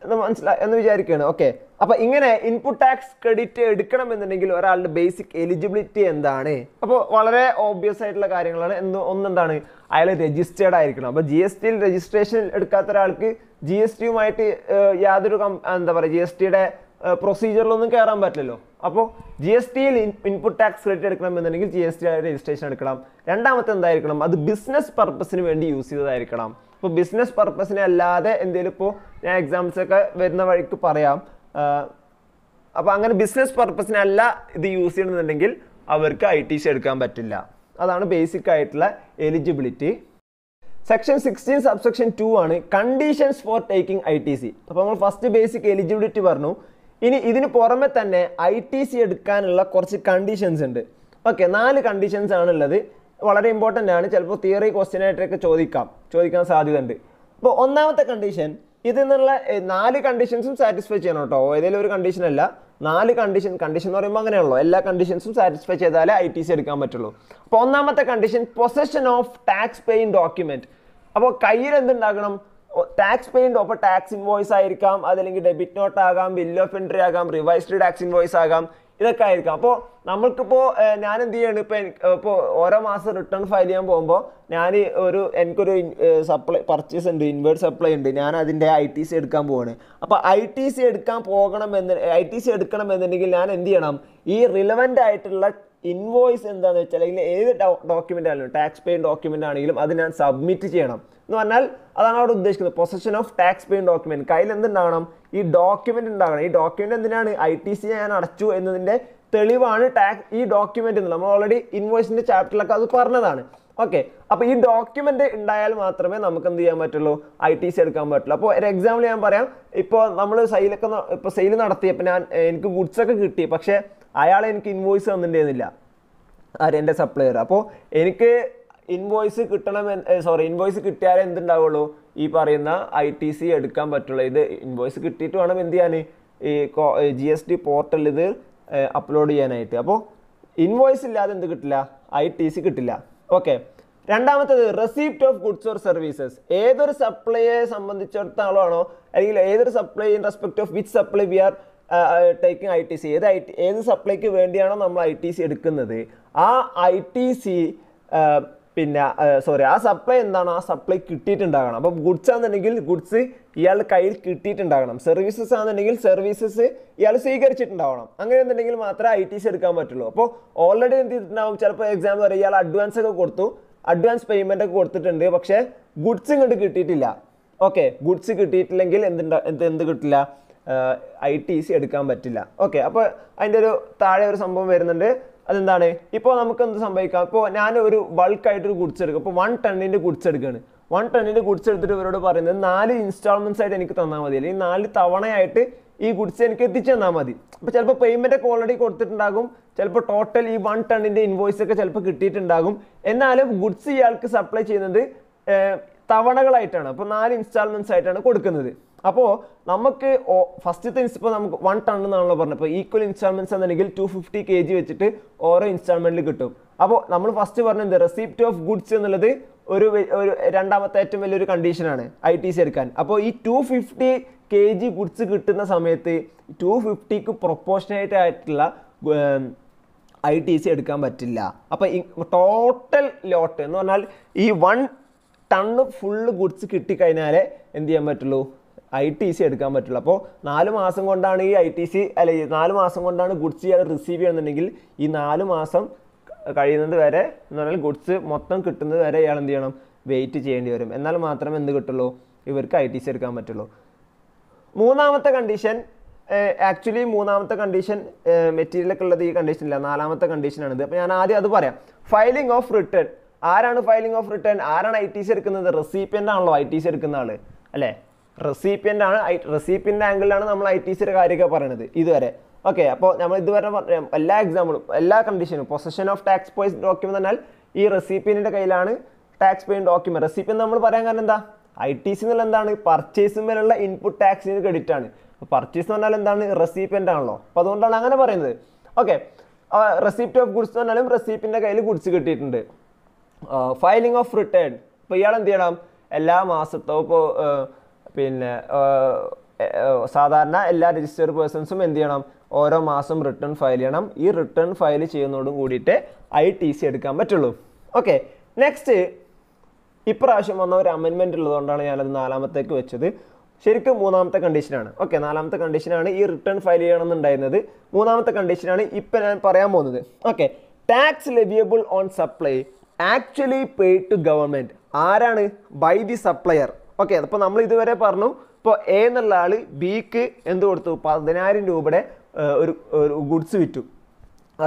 എന്ന് മനസ്സിലായി എന്ന് വിചാരിക്കുകയാണ് ഓക്കെ അപ്പൊ ഇങ്ങനെ ഇൻപുട്ട് ടാക്സ് ക്രെഡിറ്റ് എടുക്കണമെന്നുണ്ടെങ്കിൽ ഒരാളുടെ ബേസിക് എലിജിബിലിറ്റി എന്താണ്? അപ്പോൾ വളരെ ഓബ്വിയസ് ആയിട്ടുള്ള കാര്യങ്ങളാണ്. എന്ന് ഒന്നെന്താണ്? അയാൾ രജിസ്റ്റേർഡ് ആയിരിക്കണം. അപ്പോൾ ജി എസ് ടിയിൽ രജിസ്ട്രേഷൻ എടുക്കാത്ത ഒരാൾക്ക് ജി എസ് ടിയുമായിട്ട് യാതൊരു എന്താ പറയുക ജി എസ് ടിയുടെ പ്രൊസീജിയറിലൊന്നും കയറാൻ പറ്റില്ലല്ലോ. അപ്പോൾ ജി എസ് ടിയിൽ ഇൻപുട്ട് ടാക്സ് ക്രെഡിറ്റ് എടുക്കണമെന്നുണ്ടെങ്കിൽ ജി എസ് ടി രജിസ്ട്രേഷൻ എടുക്കണം. രണ്ടാമത്തെ എന്തായിരിക്കണം? അത് ബിസിനസ് പർപ്പസിന് വേണ്ടി യൂസ് ചെയ്തതായിരിക്കണം. ഇപ്പോൾ ബിസിനസ് പർപ്പസിനെ അല്ലാതെ എന്തെങ്കിലും ഇപ്പോൾ ഞാൻ എക്സാംസ് ഒക്കെ വരുന്ന വഴിക്ക് പറയാം. അപ്പോൾ അങ്ങനെ ബിസിനസ് പർപ്പസിനല്ല ഇത് യൂസ് ചെയ്യണമെന്നുണ്ടെങ്കിൽ അവർക്ക് ഐ ടി സി എടുക്കാൻ പറ്റില്ല. അതാണ് ബേസിക് ആയിട്ടുള്ള eligibility section sixteen subsection two ആണ് conditions for taking I T C അപ്പോൾ നമ്മൾ ഫസ്റ്റ് ബേസിക് എലിജിബിലിറ്റി പറഞ്ഞു. ഇനി ഇതിന് പുറമെ തന്നെ ഐ ടി സി എടുക്കാനുള്ള കുറച്ച് കണ്ടീഷൻസ് ഉണ്ട്. ഓക്കെ നാല് കണ്ടീഷൻസ് ആണുള്ളത്. വളരെ ഇമ്പോർട്ടന്റ് ആണ്. ചിലപ്പോൾ തിയറി ക്വസ്റ്റ്യൻ ആയിട്ടൊക്കെ ചോദിക്കാം. ചോദിക്കാൻ സാധ്യതയുണ്ട്. അപ്പോൾ ഒന്നാമത്തെ കണ്ടീഷൻ ഇതിൽ നിന്നുള്ള നാല് കണ്ടീഷൻസും സാറ്റിസ്ഫൈ ചെയ്യണം കേട്ടോ. ഏതെങ്കിലും ഒരു കണ്ടീഷൻ അല്ല. നാല് കണ്ടീഷൻ കണ്ടീഷൻ എന്ന് പറയുമ്പോൾ അങ്ങനെയുള്ളൂ എല്ലാ കണ്ടീഷൻസും സാറ്റിസ്ഫൈ ചെയ്താലേ ഐ ടി സി എടുക്കാൻ പറ്റുള്ളൂ. അപ്പോൾ ഒന്നാമത്തെ condition possession of tax paying document അപ്പോൾ കയ്യിൽ എന്തുണ്ടാകണം? ടാക്സ് പെയിന്റ് അപ്പോൾ ടാക്സ് ഇൻവോയ്സ് ആയിരിക്കാം. അതല്ലെങ്കിൽ ഡെബിറ്റ് നോട്ട് ആകാം ബിൽ ഓഫ് എൻട്രി ആകാം റിവൈസ്ഡ് ടാക്സ് ഇൻവോയ്സ് ആകാം. ഇതൊക്കെ ആയിരിക്കും. അപ്പോൾ നമ്മൾക്കിപ്പോൾ ഞാൻ എന്ത് ചെയ്യാണ് ഇപ്പോൾ ഇപ്പോൾ ഓരോ മാസം റിട്ടേൺ ഫയൽ ചെയ്യാൻ പോകുമ്പോൾ ഞാൻ ഒരു എനിക്കൊരു സപ്ലൈ പർച്ചേസ് ഉണ്ട് ഇൻവേർട്ട് സപ്ലൈ ഉണ്ട്. ഞാൻ അതിന്റെ ഐ ടി സി എടുക്കാൻ പോവാണ്. അപ്പോൾ ഐ ടി സി എടുക്കാൻ പോകണമെന്ന് ഐ ടി സി എടുക്കണം എന്നുണ്ടെങ്കിൽ ഞാൻ എന്ത് ചെയ്യണം ഈ റിലവന്റ് ആയിട്ടുള്ള ഇൻവോയ്സ് എന്താണെന്ന് വെച്ചാൽ അല്ലെങ്കിൽ ഏത് ഡോക്യുമെന്റ് ആണെങ്കിലും ടാക്സ് പേയിങ് ഡോക്യുമെന്റ് ആണെങ്കിലും അത് ഞാൻ സബ്മിറ്റ് ചെയ്യണം. എന്ന് പറഞ്ഞാൽ അതാണ് അവിടെ ഉദ്ദേശിക്കുന്നത്. Possession of tax paying document കയ്യിൽ എന്തുണ്ടാവണം ഈ ഡോക്യുമെന്റ് ഉണ്ടാകണം. ഈ ഡോക്യുമെന്റ് എന്തിനാണ്? ഐ ടി സി ഞാൻ അടച്ചു എന്നതിന്റെ തെളിവാണ് ടാക്സ് ഈ ഡോക്യുമെന്റ് നമ്മൾ ഓൾറെഡി ഇൻവോയ്സിന്റെ ചാപ്റ്ററിലൊക്കെ അത് പറഞ്ഞതാണ്. ഓക്കെ അപ്പോൾ ഈ ഡോക്യുമെന്റ് ഉണ്ടായാൽ മാത്രമേ നമുക്ക് എന്ത് ചെയ്യാൻ പറ്റുള്ളൂ? ഐ ടി സി എടുക്കാൻ പറ്റുള്ളൂ. അപ്പോൾ ഒരു എക്സാമ്പിൾ ഞാൻ പറയാം. ഇപ്പോൾ നമ്മൾ സെയിലൊക്കെ ഇപ്പോൾ സെയിൽ നടത്തിയപ്പോൾ ഞാൻ എനിക്ക് ഗുഡ്സ് ഒക്കെ കിട്ടി. പക്ഷേ അയാൾ എനിക്ക് ഇൻവോയ്സ് തന്നിട്ടുണ്ടായിരുന്നില്ല. ആര്? എന്റെ സപ്ലയർ അപ്പോൾ എനിക്ക് ഇൻവോയ്സ് കിട്ടണം സോറി ഇൻവോയ്സ് കിട്ടിയാലേ എന്തുണ്ടാവുള്ളൂ? ഈ പറയുന്ന ഐ ടി സി എടുക്കാൻ പറ്റുള്ളൂ. ഇത് ഇൻവോയ്സ് കിട്ടിയിട്ട് വേണം എന്ത് ചെയ്യാൻ? ഈ ജി എസ് ടി പോർട്ടലിൽ ഇത് അപ്ലോഡ് ചെയ്യാനായിട്ട്. അപ്പോൾ ഇൻവോയ്സ് ഇല്ലാതെ എന്ത് കിട്ടില്ല? ഐ ടി സി കിട്ടില്ല. ഓക്കെ രണ്ടാമത്തത് receipt of goods or services ഏതൊരു സപ്ലൈയെ സംബന്ധിച്ചിടത്തോളമാണോ അല്ലെങ്കിൽ ഏതൊരു supply in respect of which supply we are taking I T C ഏത് ഐ ടി ഏത് സപ്ലൈക്ക് വേണ്ടിയാണോ നമ്മൾ ഐ ടി സി എടുക്കുന്നത്? ആ ഐ ടി സി പിന്നെ സോറി ആ സപ്ലൈ എന്താണ്? ആ സപ്ലൈ കിട്ടിയിട്ടുണ്ടാകണം. അപ്പം ഗുഡ്സ് ആണെന്നുണ്ടെങ്കിൽ ഗുഡ്സ് ഇയാളുടെ കയ്യിൽ കിട്ടിയിട്ടുണ്ടാകണം. സർവീസസ് ആണെന്നുണ്ടെങ്കിൽ സർവീസസ് ഇയാൾ സ്വീകരിച്ചിട്ടുണ്ടാവണം. അങ്ങനെ എന്നുണ്ടെങ്കിൽ മാത്രമേ ഐ ടി സി എടുക്കാൻ പറ്റുള്ളൂ. അപ്പോൾ ഓൾറെഡി എന്ത് ചെയ്തിട്ടുണ്ടാവും? ചിലപ്പോൾ എക്സാമ്പിൾ പറയാം ഇയാൾ അഡ്വാൻസ് ഒക്കെ കൊടുത്തു. അഡ്വാൻസ് പേയ്മെന്റ് ഒക്കെ കൊടുത്തിട്ടുണ്ട്. പക്ഷേ ഗുഡ്സ് ഇങ്ങോട്ട് കിട്ടിയിട്ടില്ല. ഓക്കെ ഗുഡ്സ് കിട്ടിയിട്ടില്ലെങ്കിൽ എന്തുണ്ടാ എന്ത് എന്ത് കിട്ടില്ല? ഐ ടി സി എടുക്കാൻ പറ്റില്ല. ഓക്കെ അപ്പോൾ അതിന്റെ ഒരു താഴെ ഒരു സംഭവം വരുന്നുണ്ട്. അതെന്താണ്? ഇപ്പോൾ നമുക്ക് എന്ത് സംഭവിക്കാം? ഇപ്പോൾ ഞാൻ ഒരു ബൾക്കായിട്ടൊരു ഗുഡ്സ് എടുക്കും. ഇപ്പോൾ വൺ ടണ്ണിന്റെ ഗുഡ്സ് വൺ ടണ്ണിന്റെ ഗുഡ്സ് എടുത്തിട്ട് ഇവരോട് പറയുന്നത് നാല് ഇൻസ്റ്റാൾമെന്റ്സ് ആയിട്ട് എനിക്ക് തന്നാൽ മതി. അല്ലെങ്കിൽ നാല് തവണയായിട്ട് ഈ ഗുഡ്സ് എനിക്ക് എത്തിച്ചു തന്നാൽ മതി. അപ്പോൾ ചിലപ്പോൾ പേയ്മെന്റ് ഒക്കെ ഓൾറെഡി കൊടുത്തിട്ടുണ്ടാകും. ചിലപ്പോൾ ടോട്ടൽ ഈ വൺ ടണ്ണിന്റെ ഇൻവോയ്സ് ഒക്കെ ചിലപ്പോൾ കിട്ടിയിട്ടുണ്ടാകും. എന്നാലും ഗുഡ്സ് ഇയാൾക്ക് സപ്ലൈ ചെയ്യുന്നത് തവണകളായിട്ടാണ്. അപ്പോൾ നാല് ഇൻസ്റ്റാൾമെന്റ്സ് ആയിട്ടാണ് കൊടുക്കുന്നത്. അപ്പോൾ നമുക്ക് ഫസ്റ്റത്തെ ഇപ്പോൾ നമുക്ക് വൺ ടൺ എന്നാണല്ലോ പറഞ്ഞത്. അപ്പോൾ ഈക്വൽ ഇൻസ്റ്റാൾമെന്റ്സ് എന്നുണ്ടെങ്കിൽ ടു ഫിഫ്റ്റി കെ ജി വെച്ചിട്ട് ഓരോ ഇൻസ്റ്റാൾമെന്റിൽ കിട്ടും. അപ്പോൾ നമ്മൾ ഫസ്റ്റ് പറഞ്ഞത് റെസിപ്റ്റ് ഓഫ് ഗുഡ്സ് എന്നുള്ളത് ഒരു ഒരു രണ്ടാമത്തെ ഏറ്റവും വലിയൊരു കണ്ടീഷനാണ് ഐ ടി സി എടുക്കാൻ. അപ്പോൾ ഈ two fifty K G goods കിട്ടുന്ന സമയത്ത് ടു ഫിഫ്റ്റിക്ക് പ്രൊപ്പോർഷനേറ്റ് ആയിട്ടുള്ള ഐ ടി സി എടുക്കാൻ പറ്റില്ല. അപ്പോൾ ഈ ടോട്ടൽ ലോട്ട് എന്ന് പറഞ്ഞാൽ ഈ വൺ ടണ്ണ് ഫുള്ള് ഗുഡ്സ് കിട്ടിക്കഴിഞ്ഞാലേ എന്ത് ചെയ്യാൻ പറ്റുള്ളൂ? ഐ ടി സി എടുക്കാൻ പറ്റുള്ളൂ അപ്പോൾ നാല് മാസം കൊണ്ടാണ് ഈ ഐ ടി സി അല്ലെ നാല് മാസം കൊണ്ടാണ് ഗുഡ്സ് ഇയാൾ റിസീവ് ചെയ്യുന്നുണ്ടെങ്കിൽ ഈ നാല് മാസം കഴിയുന്നത് വരെ എന്ന് പറഞ്ഞാൽ ഗുഡ്സ് മൊത്തം കിട്ടുന്നത് വരെ ഇയാൾ എന്ത് ചെയ്യണം? വെയിറ്റ് ചെയ്യേണ്ടി വരും. എന്നാൽ മാത്രമേ എന്ത് കിട്ടുള്ളൂ? ഇവർക്ക് ഐ ടി സി എടുക്കാൻ പറ്റുള്ളൂ. മൂന്നാമത്തെ കണ്ടീഷൻ ആക്ച്വലി മൂന്നാമത്തെ കണ്ടീഷൻ മെറ്റീരിയലൊക്കെ ഉള്ളത് ഈ കണ്ടീഷനില്ല നാലാമത്തെ കണ്ടീഷനാണിത് അപ്പോൾ ഞാൻ ആദ്യം അത് പറയാം. ഫയലിംഗ് ഓഫ് റിട്ടേൺ ആരാണ് ഫയലിംഗ് ഓഫ് റിട്ടേൺ ആരാണ് ഐ ടി സി എടുക്കുന്നത്? റെസിപ്പിയന്റ് ആണല്ലോ ഐ ടി സി എടുക്കുന്ന ആൾ അല്ലേ? റെസിപ്പിയന്റ് ആണ് റെസിപ്പിന്റെ ആംഗിളിലാണ് നമ്മൾ ഐ ടി സിയുടെ കാര്യമൊക്കെ പറയണത് ഇതുവരെ. ഓക്കെ അപ്പോൾ നമ്മൾ ഇതുവരെ പറഞ്ഞ എല്ലാ എക്സാമ്പിളും എല്ലാ കണ്ടീഷനും പൊസഷൻ ഓഫ് ടാക്സ് പോയിസ് ഡോക്യുമെന്റ് എന്നാൽ ഈ റെസിപ്പിയന്റെ കയ്യിലാണ് ടാക്സ് പേയിങ് ഡോക്യുമെന്റ് റെസിപ്പി നമ്മൾ പറയാൻ കാരണം എന്താ? ഐ ടി സി എന്നുള്ള എന്താണ്? പർച്ചേസിന്മേലുള്ള ഇൻപുട്ട് ടാക്സിന് ക്രെഡിറ്റ് ആണ്. പർച്ചേസ് എന്ന് പറഞ്ഞാൽ എന്താണ്? റെസിപ്പിയന്റ് ആണല്ലോ. അപ്പോൾ അതുകൊണ്ടാണ് അങ്ങനെ പറയുന്നത്. ഓക്കെ റെസിപ്റ്റ് ഓഫ് ഗുഡ്സ് എന്ന് പറഞ്ഞാലും റെസിപ്പിന്റെ കയ്യിൽ ഗുഡ്സ് കിട്ടിയിട്ടുണ്ട്. ഫയലിംഗ് ഓഫ് റിട്ടേൺ ഇപ്പോൾ ഇയാൾ എന്ത് ചെയ്യണം? എല്ലാ മാസത്തോ ഇപ്പോൾ പിന്നെ സാധാരണ എല്ലാ രജിസ്റ്റേർഡ് പേഴ്സൺസും എന്ത് ചെയ്യണം? ഓരോ മാസം റിട്ടേൺ ഫയൽ ചെയ്യണം. ഈ റിട്ടേൺ ഫയൽ ചെയ്യുന്നതോടും കൂടിയിട്ട് ഐ ടി സി എടുക്കാൻ പറ്റുള്ളൂ. ഓക്കെ നെക്സ്റ്റ് ഇപ്രാവശ്യം വന്ന ഒരു അമെൻമെന്റ് ഉള്ളതുകൊണ്ടാണ് ഞാനത് നാലാമത്തേക്ക് വെച്ചത്. ശരിക്കും മൂന്നാമത്തെ കണ്ടീഷനാണ് ഓക്കെ നാലാമത്തെ കണ്ടീഷനാണ് ഈ റിട്ടേൺ ഫയൽ ചെയ്യണമെന്നുണ്ടായിരുന്നത്. മൂന്നാമത്തെ കണ്ടീഷനാണ് ഇപ്പം ഞാൻ പറയാൻ പോകുന്നത്. Okay tax leviable on supply actually paid to government ആരാണ്? ബൈ ദി സപ്ലയർ ഓക്കെ അപ്പോൾ നമ്മൾ ഇതുവരെ പറഞ്ഞു ഇപ്പോൾ എ എന്നുള്ള ആൾ ബിക്ക് എന്ത് കൊടുത്തു? പതിനായിരം രൂപയുടെ ഒരു ഒരു ഗുഡ്സ് വിറ്റു.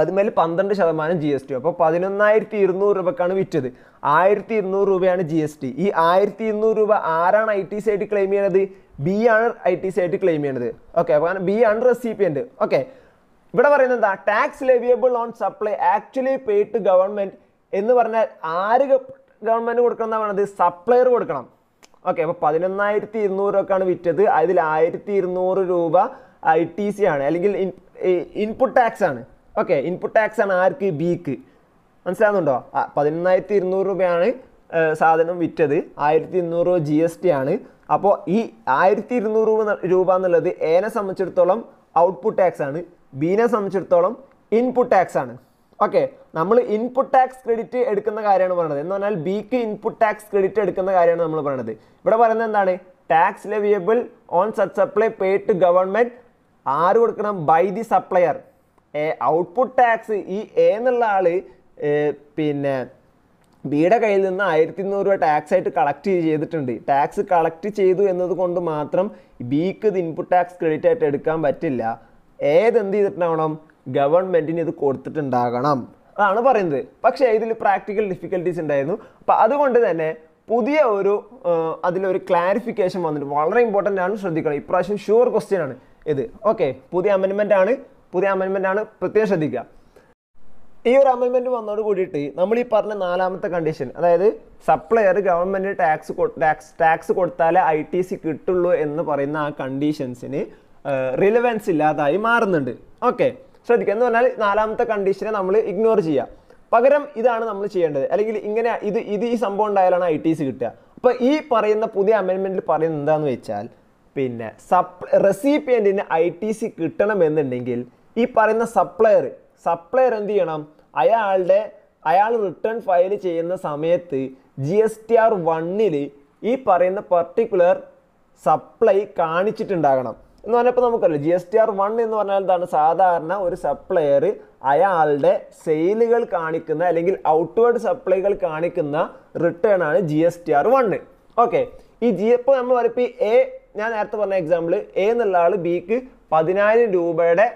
അതുമേൽ പന്ത്രണ്ട് ശതമാനം ജി എസ് ടി അപ്പോൾ പതിനൊന്നായിരത്തി ഇരുന്നൂറ് രൂപക്കാണ് വിറ്റത്. ആയിരത്തി ഇരുന്നൂറ് രൂപയാണ് ജി എസ് ടി ഈ ആയിരത്തി ഇരുന്നൂറ് രൂപ ആരാണ് ഐ ടി സി ആയിട്ട് ക്ലെയിം ചെയ്യണത്? ബി ആണ് ഐ ടി സി ആയിട്ട് ക്ലെയിം ചെയ്യണത് ഓക്കെ അപ്പോൾ ബി ആണ് റെസിപ്പിയന്റ് ഓക്കെ ഇവിടെ പറയുന്നത് എന്താ? Tax leviable on supply actually pay to government എന്ന് പറഞ്ഞാൽ ആര് ഗവൺമെന്റ് കൊടുക്കണം എന്നാണ് പറയുന്നത് സപ്ലയർ കൊടുക്കണം. ഓക്കെ അപ്പോൾ പതിനൊന്നായിരത്തി ഇരുന്നൂറ് രൂപക്കാണ് വിറ്റത്. അതിൽ ആയിരത്തി ഇരുന്നൂറ് രൂപ ഐ ടി സി ആണ്. അല്ലെങ്കിൽ ഇൻപുട്ട് ടാക്സ് ആണ്. ഓക്കെ ഇൻപുട്ട് ടാക്സ് ആണ് ആർക്ക്? ബിക്ക് മനസ്സിലാകുന്നുണ്ടോ പതിനൊന്നായിരത്തി ഇരുന്നൂറ് രൂപയാണ് സാധനം വിറ്റത്. ആയിരത്തി ഇരുന്നൂറ് രൂപ ജി എസ് ടി ആണ്. അപ്പോൾ ഈ ആയിരത്തി ഇരുന്നൂറ് രൂപ രൂപ എന്നുള്ളത് എനെ സംബന്ധിച്ചിടത്തോളം ഔട്ട്പുട്ട് ടാക്സ് ആണ്. ബീനെ സംബന്ധിച്ചിടത്തോളം ഇൻപുട്ട് ടാക്സ് ആണ്. ഓക്കെ നമ്മൾ ഇൻപുട്ട് ടാക്സ് ക്രെഡിറ്റ് എടുക്കുന്ന കാര്യമാണ് പറയുന്നത് എന്ന് പറഞ്ഞാൽ ബിക്ക് ഇൻപുട്ട് ടാക്സ് ക്രെഡിറ്റ് എടുക്കുന്ന കാര്യമാണ് നമ്മൾ പറയുന്നത് ഇവിടെ പറയുന്നത് എന്താണ്? Tax leviable on such supply pay to government ആര് കൊടുക്കണം? By the supplier output tax ഈ എ എന്നുള്ള ആൾ പിന്നെ ബിയുടെ കയ്യിൽ നിന്ന് ആയിരത്തി ഇരുന്നൂറ് രൂപ ടാക്സ് ആയിട്ട് കളക്ട് ചെയ്തിട്ടുണ്ട്. ടാക്സ് കളക്ട് ചെയ്തു എന്നതുകൊണ്ട് മാത്രം ബിക്ക് ഇത് ഇൻപുട്ട് ടാക്സ് ക്രെഡിറ്റ് ആയിട്ട് എടുക്കാൻ പറ്റില്ല. ഏത് എന്ത് ചെയ്തിട്ടുണ്ടാവണം ഗവൺമെന്റിന് ഇത് കൊടുത്തിട്ടുണ്ടാകണം. അതാണ് പറയുന്നത്. പക്ഷേ ഇതിൽ പ്രാക്ടിക്കൽ ഡിഫിക്കൽട്ടീസ് ഉണ്ടായിരുന്നു. അപ്പം അതുകൊണ്ട് തന്നെ പുതിയ ഒരു അതിലൊരു ക്ലാരിഫിക്കേഷൻ വന്നിട്ട് വളരെ ഇമ്പോർട്ടന്റ് ആണ് ശ്രദ്ധിക്കണം. ഇപ്രാവശ്യം ഷുവർ ക്വസ്റ്റ്യൻ ആണ് ഇത്. ഓക്കെ പുതിയ അമെൻമെന്റ് ആണ്. പുതിയ അമെൻമെന്റ് ആണ് പ്രത്യേകം ശ്രദ്ധിക്കുക. ഈ ഒരു അമെൻമെന്റ് വന്നതോട് കൂടിയിട്ട് നമ്മൾ ഈ പറഞ്ഞ നാലാമത്തെ കണ്ടീഷൻ അതായത് supplier government tax tax tax കൊടുത്താലേ ഐ ടി സി കിട്ടുള്ളൂ എന്ന് പറയുന്ന ആ കണ്ടീഷൻസിന് റിലവൻസ് ഇല്ലാതായി മാറുന്നുണ്ട്. ഓക്കെ ശ്രദ്ധിക്കുക. എന്ന് പറഞ്ഞാൽ നാലാമത്തെ കണ്ടീഷനെ നമ്മൾ ഇഗ്നോർ ചെയ്യുക. പകരം ഇതാണ് നമ്മൾ ചെയ്യേണ്ടത്. അല്ലെങ്കിൽ ഇങ്ങനെ ഇത് ഇത് ഈ സംഭവം ഉണ്ടായാലാണ് ഐ ടി സി കിട്ടുക. അപ്പോൾ ഈ പറയുന്ന പുതിയ അമെൻമെന്റിൽ പറയുന്നത് എന്താണെന്ന് വെച്ചാൽ പിന്നെ സപ്ല റെസിപ്പിയന്റിന് ഐ ടി സി കിട്ടണമെന്നുണ്ടെങ്കിൽ ഈ പറയുന്ന സപ്ലയർ സപ്ലയർ എന്ത് ചെയ്യണം? അയാളുടെ അയാൾ റിട്ടേൺ ഫയൽ ചെയ്യുന്ന സമയത്ത് ജി എസ് ടി ആർ വണ്ണിൽ ഈ പറയുന്ന പർട്ടിക്കുലർ സപ്ലൈ കാണിച്ചിട്ടുണ്ടാകണം. എന്ന് പറഞ്ഞപ്പോൾ നമുക്കറിയാം. G S T R one എന്ന് പറഞ്ഞാൽ എന്താണ്? സാധാരണ ഒരു സപ്ലയർ അയാളുടെ സെയിലുകൾ കാണിക്കുന്ന അല്ലെങ്കിൽ ഔട്ട്വേർഡ് സപ്ലൈകൾ കാണിക്കുന്ന റിട്ടേൺ ആണ് G S T R one okay ഈ ജി ഇപ്പോൾ നമ്മൾ പറയുമ്പോൾ ഈ എ ഞാൻ നേരത്തെ പറഞ്ഞ എക്സാമ്പിൾ എ എന്നുള്ള ആൾ ബിക്ക് പതിനായിരം രൂപയുടെ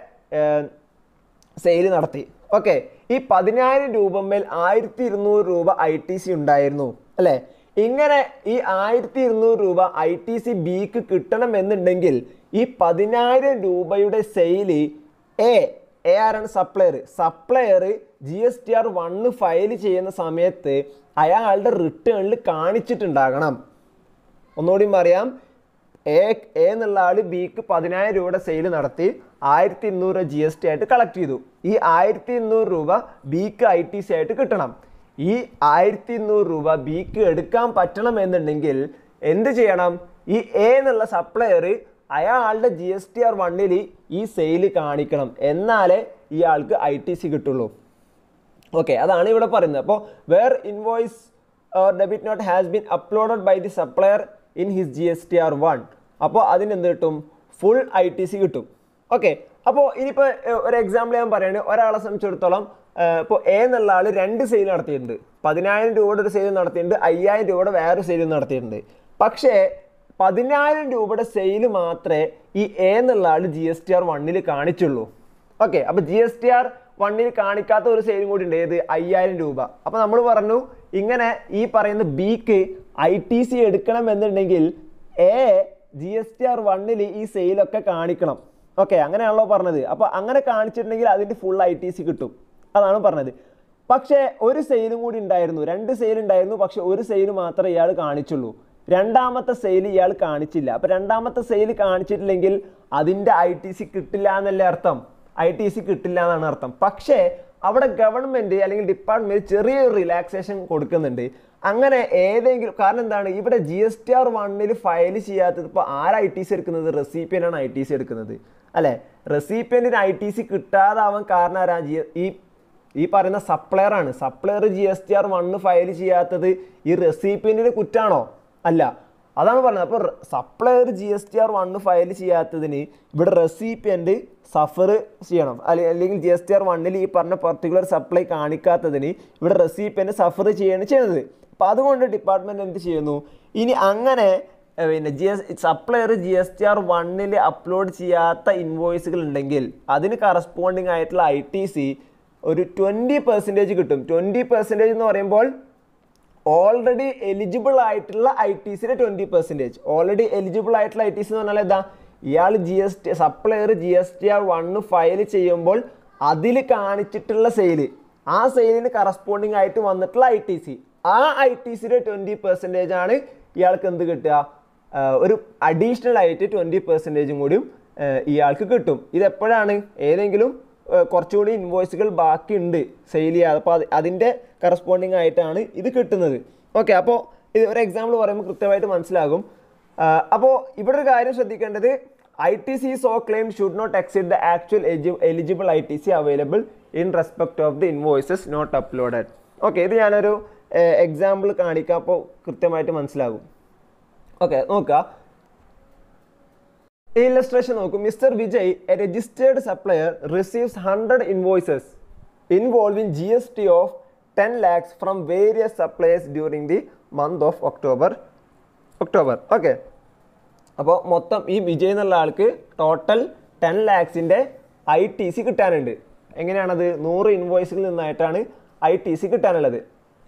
സെയിൽ നടത്തി. ഓക്കെ ഈ പതിനായിരം രൂപ മേൽ ആയിരത്തി ഇരുന്നൂറ് രൂപ ഐ ടി സി ഉണ്ടായിരുന്നു. അല്ലേ? ഇങ്ങനെ ഈ ആയിരത്തി ഇരുന്നൂറ് രൂപ ഐ ടി സി ബിക്ക് കിട്ടണം എന്നുണ്ടെങ്കിൽ ഈ പതിനായിരം രൂപയുടെ സെയിൽ എ എ ആരാണ് supplier supplier G S T R one file ചെയ്യുന്ന സമയത്ത് അയാളുടെ റിട്ടേണിൽ കാണിച്ചിട്ടുണ്ടാകണം. ഒന്നുകൂടി പറയാം എ എ എന്നുള്ള ആൾ ബിക്ക് പതിനായിരം രൂപയുടെ സെയിൽ നടത്തി ആയിരത്തി ഇരുന്നൂറ് ജി എസ് ടി ആയിട്ട് കളക്ട് ചെയ്തു. ഈ ആയിരത്തി ഇരുന്നൂറ് രൂപ ബിക്ക് ഐ ടി സി ആയിട്ട് കിട്ടണം. ഈ ആയിരത്തി ഇരുന്നൂറ് രൂപ ബിക്ക് എടുക്കാൻ പറ്റണം എന്നുണ്ടെങ്കിൽ എന്ത് ചെയ്യണം? ഈ എ എന്നുള്ള സപ്ലയർ അയാളുടെ ജി എസ് ടി ആർ വണ്ണിൽ ഈ സെയിൽ കാണിക്കണം. എന്നാലേ ഇയാൾക്ക് ഐ ടി സി കിട്ടുള്ളൂ. ഓക്കെ അതാണ് ഇവിടെ പറയുന്നത്. അപ്പോൾ where invoice or debit note has been uploaded by the supplier in his G S T R one അപ്പോൾ അതിന് എന്ത് കിട്ടും? ഫുൾ ഐ ടി സി കിട്ടും. ഓക്കെ അപ്പോൾ ഇനിയിപ്പോൾ ഒരു എക്സാമ്പിൾ ഞാൻ പറയുകയാണ് ഒരാളെ സംബന്ധിച്ചിടത്തോളം ഇപ്പോൾ എ എന്നുള്ള ആൾ രണ്ട് സെയിൽ നടത്തിയിട്ടുണ്ട്. പതിനായിരം രൂപയുടെ ഒരു സെയിൽ നടത്തിയിട്ടുണ്ട്. അയ്യായിരം രൂപയുടെ വേറൊരു സെയിൽ നടത്തിയിട്ടുണ്ട്. പക്ഷേ പതിനായിരം രൂപയുടെ സെയിൽ മാത്രമേ ഈ എ എന്നുള്ള ആൾ ജി എസ് ടി ആർ വണ്ണിൽ കാണിച്ചുള്ളൂ. ഓക്കെ അപ്പൊ ജി എസ് ടി ആർ വണ്ണിൽ കാണിക്കാത്ത ഒരു സെയിലും കൂടി ഉണ്ട്. ഏത്? അയ്യായിരം രൂപ. അപ്പൊ നമ്മൾ പറഞ്ഞു ഇങ്ങനെ ഈ പറയുന്ന ബിക്ക് ഐ ടി സി എടുക്കണം എന്നുണ്ടെങ്കിൽ a G S T R വണ്ണിൽ ഈ സെയിലൊക്കെ കാണിക്കണം. ഓക്കെ അങ്ങനെയാണല്ലോ പറഞ്ഞത്. അപ്പൊ അങ്ങനെ കാണിച്ചിട്ടുണ്ടെങ്കിൽ അതിന്റെ ഫുൾ ഐ ടി സി കിട്ടും. അതാണ് പറഞ്ഞത്. പക്ഷേ ഒരു സെയിലും കൂടി ഉണ്ടായിരുന്നു. രണ്ട് സെയിൽ ഉണ്ടായിരുന്നു. പക്ഷെ ഒരു സെയിൽ മാത്രമേ ഇയാൾ കാണിച്ചുള്ളൂ. രണ്ടാമത്തെ സെയിൽ ഇയാൾ കാണിച്ചില്ല. അപ്പൊ രണ്ടാമത്തെ സെയിൽ കാണിച്ചിട്ടില്ലെങ്കിൽ അതിന്റെ ഐ ടി സി കിട്ടില്ല എന്നല്ലേ അർത്ഥം? ഐ ടി സി കിട്ടില്ല എന്നാണ് അർത്ഥം. പക്ഷേ അവിടെ ഗവൺമെന്റ് അല്ലെങ്കിൽ ഡിപ്പാർട്ട്മെന്റ് ചെറിയൊരു റിലാക്സേഷൻ കൊടുക്കുന്നുണ്ട്. അങ്ങനെ ഏതെങ്കിലും കാരണം എന്താണ്? ഇവിടെ G S T R file file ചെയ്യാത്തത് ഇപ്പോൾ ആര് ഐ ടി സി എടുക്കുന്നത്? റെസിപ്പിയനാണ് ഐ ടി സി എടുക്കുന്നത്. അല്ലേ? റെസിപ്പിയന്റിന് ഐ ടി സി കിട്ടാതാവാൻ കാരണം ആരാ? ജി ഈ ഈ പറയുന്ന സപ്ലയർ ആണ്. Supplier G S T R one file ചെയ്യാത്തത് ഈ റെസിപ്പിയന്റിന് കുറ്റാണോ? അല്ല അതാണ് പറഞ്ഞത്. അപ്പോൾ supplier G S T R one file ചെയ്യാത്തതിന് ഇവിടെ റെസിപ്പിയന്റ് സഫർ ചെയ്യണം. അല്ലെ- അല്ലെങ്കിൽ ജി എസ് ടി ആർ വണ്ണിൽ ഈ പറഞ്ഞ പർട്ടിക്കുലർ സപ്ലൈ കാണിക്കാത്തതിന് ഇവിടെ റെസിപ്പിയന്റ് സഫർ ചെയ്യാണ് ചെയ്യുന്നത്. അപ്പോൾ അതുകൊണ്ട് ഡിപ്പാർട്ട്മെന്റ് എന്ത് ചെയ്യുന്നു? ഇനി അങ്ങനെ പിന്നെ G S supplier G S T R വണ്ണിൽ അപ്ലോഡ് ചെയ്യാത്ത ഇൻവോയ്സുകൾ ഉണ്ടെങ്കിൽ അതിന് കറസ്പോണ്ടിങ് ആയിട്ടുള്ള ഐ ടി സി ഒരു ട്വന്റി പെർസെന്റേജ് കിട്ടും. ട്വന്റി പെർസെന്റേജ് എന്ന് പറയുമ്പോൾ ഓൾറെഡി എലിജിബിൾ ആയിട്ടുള്ള ഐ ടി സിയുടെ ട്വന്റി പെർസെന്റേജ് ഓൾറെഡി എലിജിബിൾ ആയിട്ടുള്ള ഐ ടി സി എന്ന് പറഞ്ഞാൽ എന്താ? ഇയാൾ G S T supplier G S T R one file ചെയ്യുമ്പോൾ അതിൽ കാണിച്ചിട്ടുള്ള സെയിൽ ആ സെയിലിന് കറസ്പോണ്ടിങ് ആയിട്ട് വന്നിട്ടുള്ള ഐ ടി സി ആ ഐ ടി സിയുടെ ട്വന്റി പെർസെന്റേജ് ആണ് ഇയാൾക്ക് എന്ത് കിട്ടുക? ഒരു അഡീഷണൽ ആയിട്ട് ട്വന്റി പെർസെന്റേജും കൂടിയും ഇയാൾക്ക് കിട്ടും. ഇതെപ്പോഴാണ്? ഏതെങ്കിലും കുറച്ചുകൂടി ഇൻവോയ്സുകൾ ബാക്കിയുണ്ട് സെയിൽ ചെയ്യാതെ. അപ്പോൾ അത് അതിന്റെ കറസ്പോണ്ടിങ് ആയിട്ടാണ് ഇത് കിട്ടുന്നത്. ഓക്കെ അപ്പോൾ ഇത് ഒരു എക്സാമ്പിൾ പറയുമ്പോൾ കൃത്യമായിട്ട് മനസ്സിലാകും. അപ്പോൾ ഇവിടെ ഒരു കാര്യം ശ്രദ്ധിക്കേണ്ടത്. I T C so claim should not exceed the actual eligible I T C available in respect of the invoices not uploaded okay ഇത് ഞാനൊരു എക്സാമ്പിൾ കാണിക്കാം. അപ്പോൾ കൃത്യമായിട്ട് മനസ്സിലാകും. ഓക്കെ നോക്കുക. ഇല്ലസ്ട്രേഷൻ നോക്കും. Mister Vijay a registered supplier receives hundred invoices involving G S T of ten lakhs from various suppliers during the month of October October okay അപ്പോൾ മൊത്തം ഈ വിജയ് എന്നുള്ള ആൾക്ക് ടോട്ടൽ ടെൻ ലാക്സിന്റെ ഐ ടി സി കിട്ടാനുണ്ട്. എങ്ങനെയാണത്? നൂറ് ഇൻവോയ്സിൽ നിന്നായിട്ടാണ് ഐ ടി സി കിട്ടാനുള്ളത്.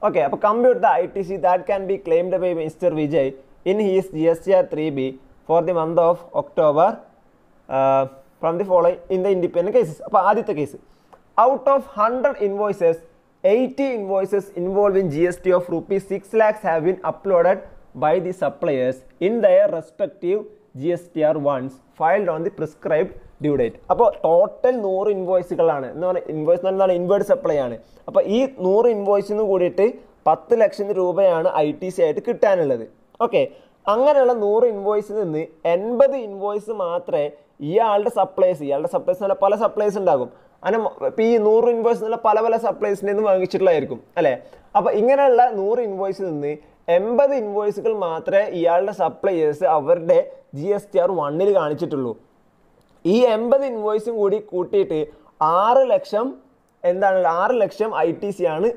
ഓക്കെ അപ്പോൾ computer I T C that can be claimed by Mister Vijay in his G S T R three B for the month of October from the follow in the independent cases അപ്പോൾ ആദ്യത്തെ case out of hundred invoices eighty invoices involving G S T of rupees six lakhs have been uploaded by the suppliers in their respective G S T R ones filed on the prescribed due date അപ്പോൾ total നൂറ് ഇൻവോയ്സുകളാണ് എന്ന് പറഞ്ഞാൽ invoice എന്ന് പറഞ്ഞാൽ inward supply ആണ്. അപ്പോൾ ഈ നൂറ് ഇൻവോയ്സിന് കൂടിയിട്ട് പത്ത് ലക്ഷം രൂപയാണ് ഐ ടി സി ആയിട്ട് കിട്ടാനുള്ളത്. ഓക്കെ അങ്ങനെയുള്ള നൂറ് ഇൻവോയ്സിൽ നിന്ന് എൺപത് ഇൻവോയ്സ് മാത്രമേ ഇയാളുടെ സപ്ലൈസ് ഇയാളുടെ സപ്ലൈസ് എന്നുള്ള പല സപ്ലൈസ് ഉണ്ടാകും. അങ്ങനെ ഇപ്പോൾ ഈ നൂറ് ഇൻവോയ്സ് എന്നുള്ള പല പല സപ്ലൈസിൽ നിന്ന് വാങ്ങിച്ചിട്ടുള്ളതായിരിക്കും അല്ലേ? അപ്പോൾ ഇങ്ങനെയുള്ള നൂറ് ഇൻവോയ്സിൽ നിന്ന് എൺപത് ഇൻവോയ്സുകൾ മാത്രമേ ഇയാളുടെ സപ്ലൈയേഴ്സ് അവരുടെ ജി എസ് ടി ആർ വണ്ണിൽ കാണിച്ചിട്ടുള്ളൂ. ഈ എൺപത് ഇൻവോയ്സും കൂടി കൂട്ടിയിട്ട് ആറ് ലക്ഷം എന്താണ് ആറ് ലക്ഷം ഐ ടി സി ആണ്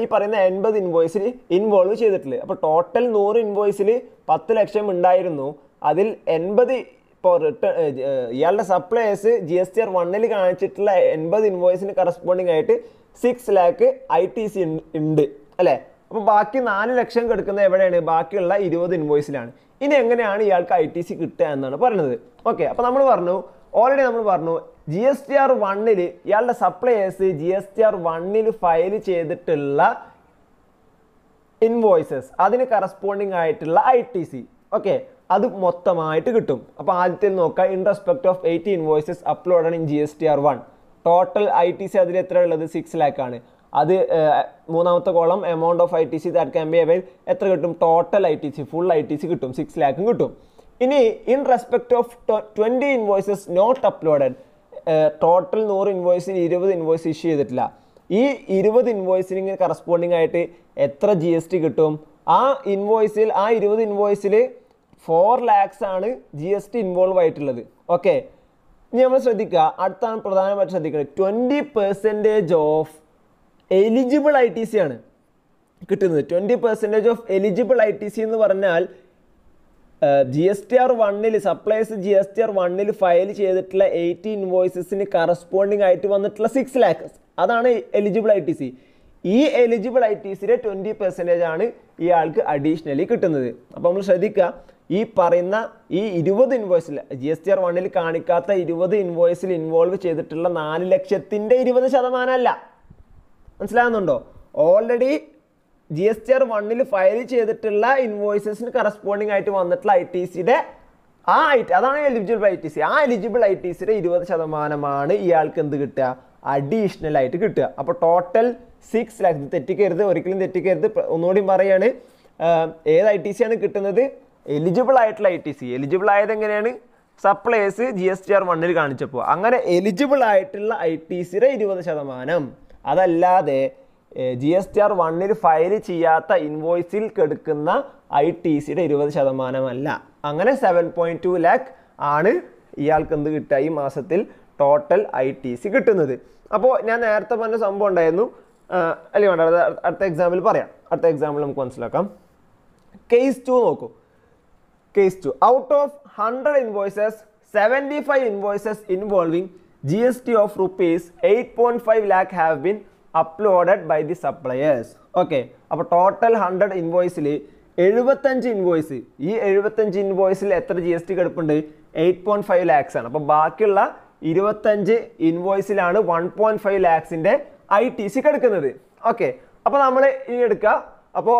ഈ പറയുന്ന എൺപത് ഇൻവോയ്സിൽ ഇൻവോൾവ് ചെയ്തിട്ടുള്ളത് അപ്പോൾ ടോട്ടൽ നൂറ് ഇൻവോയ്സിൽ പത്ത് ലക്ഷം ഉണ്ടായിരുന്നു. അതിൽ എൺപത് ഇപ്പോൾ റിട്ടേൺ ഇയാളുടെ suppliers G S T R വണ്ണിൽ കാണിച്ചിട്ടുള്ള എൺപത് ഇൻവോയ്സിന് കറസ്പോണ്ടിങ് ആയിട്ട് six lakh I T C ഉണ്ട് അല്ലേ? അപ്പോൾ ബാക്കി നാല് ലക്ഷം കിടക്കുന്നത് എവിടെയാണ്? ബാക്കിയുള്ള ഇരുപത് ഇൻവോയ്സിലാണ് ഇനി എങ്ങനെയാണ് ഇയാൾക്ക് ഐ ടി സി കിട്ടുക എന്നാണ് പറയുന്നത്. ഓക്കെ അപ്പോൾ നമ്മൾ പറഞ്ഞു ഓൾറെഡി നമ്മൾ പറഞ്ഞു ജി എസ് ടി ആർ വണ്ണിൽ ഇയാളുടെ suppliers G S T R വണ്ണിൽ ഫയൽ ചെയ്തിട്ടുള്ള ഇൻവോയ്സസ് അതിന് കറസ്പോണ്ടിങ് ആയിട്ടുള്ള ഐ ടി സി ഓക്കെ അത് മൊത്തമായിട്ട് കിട്ടും. അപ്പോൾ ആദ്യത്തിൽ നോക്കുക in respect of eighty invoices upload in G S T R one total I T C അതിൽ എത്ര ഉള്ളത്? സിക്സ് ലാക്ക് ആണ്. അത് മൂന്നാമത്തെ column amount of I T C that can be avail എത്ര കിട്ടും? Total I T C full I T C കിട്ടും. Six ലാക്കും കിട്ടും. ഇനി in respect of twenty invoices not uploaded total നൂറ് ഇൻവോയ്സിൽ ഇരുപത് ഇൻവോയ്സ് ഇഷ്യൂ ചെയ്തിട്ടില്ല. ഈ ഇരുപത് ഇൻവോയ്സിന് കറസ്പോണ്ടിങ് ആയിട്ട് എത്ര ജി എസ് ടി കിട്ടും? ആ ഇൻവോയ്സിൽ ആ ഇരുപത് ഇൻവോയ്സിൽ ഫോർ ലാക്സ് ആണ് ജി എസ് ടി ഇൻവോൾവ് ആയിട്ടുള്ളത്. ഓക്കെ ഇനി നമ്മൾ ശ്രദ്ധിക്കുക. അടുത്താണ് പ്രധാനമായിട്ട് ശ്രദ്ധിക്കുന്നത്. Twenty percentage of eligible I T C ആണ് കിട്ടുന്നത്. Twenty percentage of eligible I T C എന്ന് പറഞ്ഞാൽ ജി എസ് ടി ആർ വണ്ണിൽ supplies G S T R വണ്ണിൽ ഫയൽ ചെയ്തിട്ടുള്ള എയ്റ്റി ഇൻവോയ്സസിന് കറസ്പോണ്ടിങ് ആയിട്ട് വന്നിട്ടുള്ള സിക്സ് ലാക്സ് അതാണ് എലിജിബിൾ ഐ ടി സി ഈ എലിജിബിൾ ഐ ടി സിയുടെ ട്വന്റി പെർസെന്റേജ് ആണ് ഇയാൾക്ക് അഡീഷണലി കിട്ടുന്നത്. അപ്പോൾ നമ്മൾ ശ്രദ്ധിക്കുക ഈ പറയുന്ന ഈ ഇരുപത് ഇൻവോയ്സിൽ ജി എസ് ടി ആർ വണ്ണിൽ കാണിക്കാത്ത ഇരുപത് ഇൻവോയ്സിൽ ഇൻവോൾവ് ചെയ്തിട്ടുള്ള നാല് ലക്ഷത്തിന്റെ ഇരുപത് ശതമാനമല്ല. മനസ്സിലാകുന്നുണ്ടോ already G S T R വണ്ണിൽ ഫയൽ ചെയ്തിട്ടുള്ള ഇൻവോയ്സസിന് കറസ്പോണ്ടിങ് ആയിട്ട് വന്നിട്ടുള്ള ഐ ടി സിയുടെ ആ ഐ അതാണ് എലിജിബിൾ ഐ ടി സി ആ എലിജിബിൾ ഐ ടി സിയുടെ ഇരുപത് ശതമാനമാണ് ഇയാൾക്ക് എന്ത് കിട്ടുക? അഡീഷണൽ ആയിട്ട് കിട്ടുക അപ്പോൾ ടോട്ടൽ സിക്സ് ലാക്സ് തെറ്റിക്കരുത് ഒരിക്കലും തെറ്റിക്കരുത്. ഒന്നുകൂടി പറയുകയാണ് ഏത് ഐ ടി സി ആണ് കിട്ടുന്നത്? എലിജിബിൾ ആയിട്ടുള്ള ഐ ടി സി എലിജിബിൾ ആയത് എങ്ങനെയാണ്? Supplies G S T R വണ്ണിൽ കാണിച്ചപ്പോൾ അങ്ങനെ എലിജിബിൾ ആയിട്ടുള്ള ഐ ടി സിയുടെ ഇരുപത് ശതമാനം. അതല്ലാതെ ജി എസ് ടി ആർ വണ്ണിൽ ഫയൽ ചെയ്യാത്ത ഇൻവോയ്സിൽ കെടുക്കുന്ന ഐ ടി സിയുടെ ഇരുപത് ശതമാനമല്ല. അങ്ങനെ സെവൻ പോയിന്റ് ടു ലാക്ക് ആണ് ഇയാൾക്ക് എന്ത് കിട്ടുക ഈ മാസത്തിൽ ടോട്ടൽ ഐ ടി സി കിട്ടുന്നത്. അപ്പോൾ ഞാൻ നേരത്തെ പറഞ്ഞ സംഭവം ഉണ്ടായിരുന്നു. അല്ലേ വേണ്ട അടുത്ത എക്സാമ്പിൾ പറയാം. അടുത്ത എക്സാമ്പിൾ നമുക്ക് മനസ്സിലാക്കാം. കേസ് ടു നോക്കൂ. Case two out of hundred invoices seventy five invoices involving G S T of rupees eight point five lakh have been uploaded by the suppliers okay അപ്പോൾ ടോട്ടൽ ഹൺഡ്രഡ് ഇൻവോയ്സിൽ എഴുപത്തഞ്ച് invoice ഈ എഴുപത്തഞ്ച് ഇൻവോയ്സിൽ എത്ര G S T കിടപ്പുണ്ട്? Eight point five lakhs ആണ്. അപ്പോൾ ബാക്കിയുള്ള ഇരുപത്തഞ്ച് ഇൻവോയ്സിലാണ് വൺ പോയിന്റ് ഫൈവ് ലാക്സിന്റെ ഐ ടി സി കിടക്കുന്നത്. ഓക്കെ അപ്പോൾ നമ്മൾ ഇനി എടുക്കുക അപ്പോൾ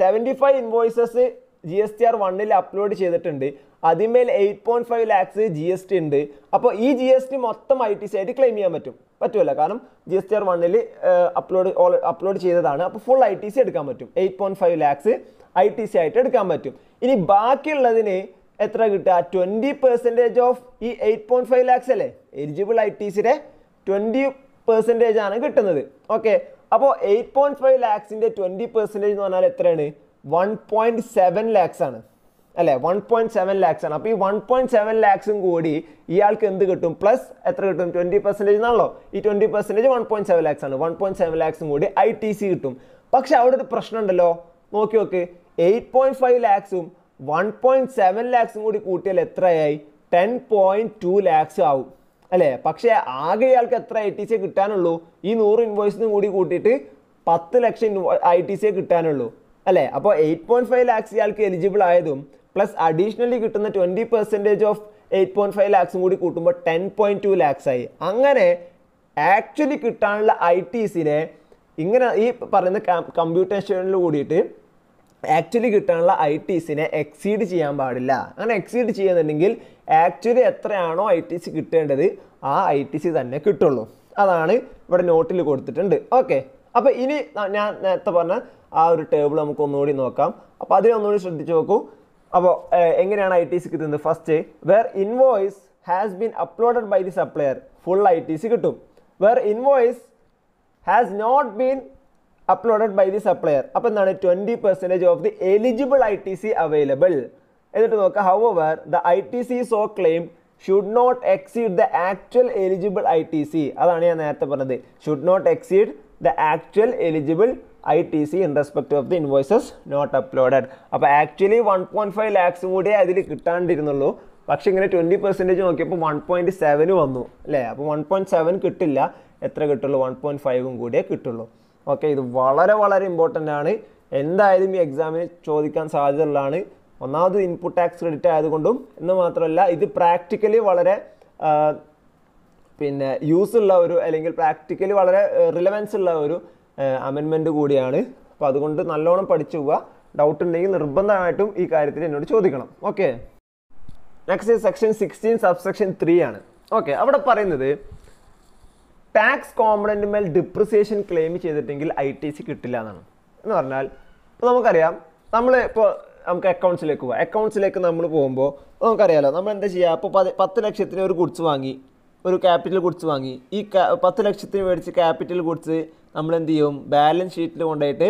seventy five invoices G S T R വണ്ണിൽ അപ്ലോഡ് ചെയ്തിട്ടുണ്ട്. അതിന്മേൽ eight point five lakhs G S T ഉണ്ട്. അപ്പോൾ ഈ ജി എസ് ടി മൊത്തം ഐ ടി സി ആയിട്ട് ക്ലെയിം ചെയ്യാൻ പറ്റും. പറ്റുമല്ല കാരണം ജി എസ് ടി ആർ വണ്ണിൽ അപ്ലോഡ് അപ്ലോഡ് ചെയ്തതാണ്. അപ്പോൾ ഫുൾ ഐ ടി സി എടുക്കാൻ പറ്റും. Eight point five lakhs I T C ആയിട്ട് എടുക്കാൻ പറ്റും. ഇനി ബാക്കിയുള്ളതിന് എത്ര കിട്ടുക? ട്വന്റി പെർസെന്റേജ് ഓഫ് ഈ എയ്റ്റ് പോയിന്റ് ഫൈവ് ലാക്സ് അല്ലേ? എലിജിബിൾ ഐ ടി സിയുടെ ട്വന്റി പെർസെന്റേജ് ആണ് കിട്ടുന്നത്. ഓക്കെ അപ്പോൾ എയ്റ്റ് പോയിന്റ് ഫൈവ് ലാക്സിന്റെ ട്വന്റി പെർസെന്റേജ് എന്ന് പറഞ്ഞാൽ എത്രയാണ്? വൺ പോയിന്റ് സെവൻ ലാക്സ് ആണ്. അല്ലേ? വൺ പോയിന്റ് സെവൻ ലാക്സ് ആണ്. അപ്പോൾ ഈ വൺ പോയിന്റ് സെവൻ ലാക്സും കൂടി ഇയാൾക്ക് എന്ത് കിട്ടും? പ്ലസ് എത്ര കിട്ടും? ട്വന്റി പെർസെന്റേജ് എന്നാണല്ലോ. ഈ twenty percentage one point seven lakhs ആണ്. വൺ പോയിന്റ് സെവൻ ലാക്സും കൂടി ഐ ടി സി കിട്ടും. പക്ഷേ അവിടെ ഒരു പ്രശ്നമുണ്ടല്ലോ. നോക്കി നോക്ക്. എയ്റ്റ് പോയിന്റ് ഫൈവ് ലാക്സും വൺ പോയിന്റ് സെവൻ ലാക്സും കൂടി കൂട്ടിയാൽ എത്രയായി? ടെൻ പോയിന്റ് ടു ലാക്സ് ആവും. അല്ലേ? പക്ഷേ ആകെ ഇയാൾക്ക് എത്ര ഐ ടി സി കിട്ടാനുള്ളൂ? ഈ നൂറ് ഇൻവോയ്സിനും കൂടി കൂട്ടിയിട്ട് പത്ത് ലക്ഷം ഐ ടി സി കിട്ടാനുള്ളൂ. അല്ലേ? അപ്പോൾ എയ്റ്റ് പോയിന്റ് ഫൈവ് ലാക്സ് ഇയാൾക്ക് എലിജിബിൾ ആയതും പ്ലസ് അഡീഷണലി കിട്ടുന്ന twenty percentage of eight point five ലാക്സും കൂടി കൂട്ടുമ്പോൾ ടെൻ പോയിന്റ് ടു ലാക്സ് ആയി. അങ്ങനെ ആക്ച്വലി കിട്ടാനുള്ള ഐ ടി സിനെ ഇങ്ങനെ ഈ പറയുന്ന കമ്പ്യൂട്ടേഷനിൽ കൂടിയിട്ട് ആക്ച്വലി കിട്ടാനുള്ള ഐ ടി സിനെ എക്സീഡ് ചെയ്യാൻ പാടില്ല. അങ്ങനെ എക്സീഡ് ചെയ്യുന്നുണ്ടെങ്കിൽ ആക്ച്വലി എത്രയാണോ ഐ ടി സി കിട്ടേണ്ടത് ആ ഐ ടി സി തന്നെ കിട്ടുള്ളൂ. അതാണ് ഇവിടെ നോട്ടിൽ കൊടുത്തിട്ടുണ്ട്. ഓക്കെ അപ്പോൾ ഇനി ഞാൻ നേരത്തെ പറഞ്ഞ ആ ഒരു ടേബിൾ നമുക്ക് ഒന്നുകൂടി നോക്കാം. അപ്പോൾ അതിനെ ഒന്നുകൂടി ശ്രദ്ധിച്ച് നോക്കൂ. അപ്പോൾ എങ്ങനെയാണ് ഐ ടി സി കിട്ടുന്നത്? First where invoice has been uploaded by the supplier full I T C കിട്ടും. Where invoice has not been uploaded by the supplier അപ്പോൾ എന്താണ്? Twenty percentage of the eligible I T C available എന്നിട്ട് നോക്കുക however the I T C so claim should not exceed the actual eligible I T C അതാണ് ഞാൻ നേരത്തെ പറഞ്ഞത്. Should not exceed the actual eligible I T C in respect of the invoices not uploaded അപ്പോൾ actually one point five lakhs കൂടി അതിൽ കിട്ടാണ്ടിരുന്നുള്ളൂ. പക്ഷേ ഇങ്ങനെ ട്വന്റി പെർസെന്റേജ് നോക്കിയപ്പോൾ വൺ പോയിന്റ് സെവന് വന്നു അല്ലേ? അപ്പോൾ വൺ പോയിന്റ് സെവൻ കിട്ടില്ല. എത്ര കിട്ടുള്ളൂ? വൺ പോയിന്റ് ഫൈവും കൂടിയേ കിട്ടുള്ളൂ. ഓക്കെ ഇത് വളരെ വളരെ ഇമ്പോർട്ടന്റ് ആണ്. എന്തായാലും ഈ എക്സാമിന് ചോദിക്കാൻ സാധ്യതയുള്ളതാണ്. ഒന്നാമത് ഇൻപുട്ട് ടാക്സ് ക്രെഡിറ്റ് ആയതുകൊണ്ടും എന്ന് മാത്രമല്ല ഇത് പ്രാക്ടിക്കലി വളരെ പിന്നെ യൂസ് ഉള്ള ഒരു അല്ലെങ്കിൽ പ്രാക്ടിക്കലി വളരെ റിലവൻസ് ഉള്ള ഒരു അമെൻമെന്റ് കൂടിയാണ്. അപ്പോൾ അതുകൊണ്ട് നല്ലോണം പഠിച്ചു പോവുക. ഡൗട്ട് ഉണ്ടെങ്കിൽ നിർബന്ധമായിട്ടും ഈ കാര്യത്തിൽ എന്നോട് ചോദിക്കണം. Okay? Next section sixteen subsection three ആണ്. ഓക്കെ അവിടെ പറയുന്നത് ടാക്സ് കോമ്പണന്റ് മേൽ ഡിപ്രിസിയേഷൻ ക്ലെയിം ചെയ്തിട്ടെങ്കിൽ ഐ ടി സി കിട്ടില്ല എന്നാണ്. എന്ന് പറഞ്ഞാൽ ഇപ്പോൾ നമുക്കറിയാം നമ്മൾ ഇപ്പോൾ നമുക്ക് അക്കൗണ്ട്സിലേക്ക് പോകാം അക്കൗണ്ട്സിലേക്ക് നമ്മൾ പോകുമ്പോൾ നമുക്കറിയാലോ നമ്മൾ എന്താ ചെയ്യുക അപ്പോൾ പത് പത്ത് ലക്ഷത്തിന് ഒരു ഗുഡ്സ് വാങ്ങി ഒരു ക്യാപിറ്റൽ ഗുഡ്സ് വാങ്ങി. ഈ പത്ത് ലക്ഷത്തിന് മേടിച്ച് ക്യാപിറ്റൽ ഗുഡ്സ് നമ്മൾ എന്ത് ചെയ്യും? ബാലൻസ് ഷീറ്റിൽ കൊണ്ടുപോയിട്ട്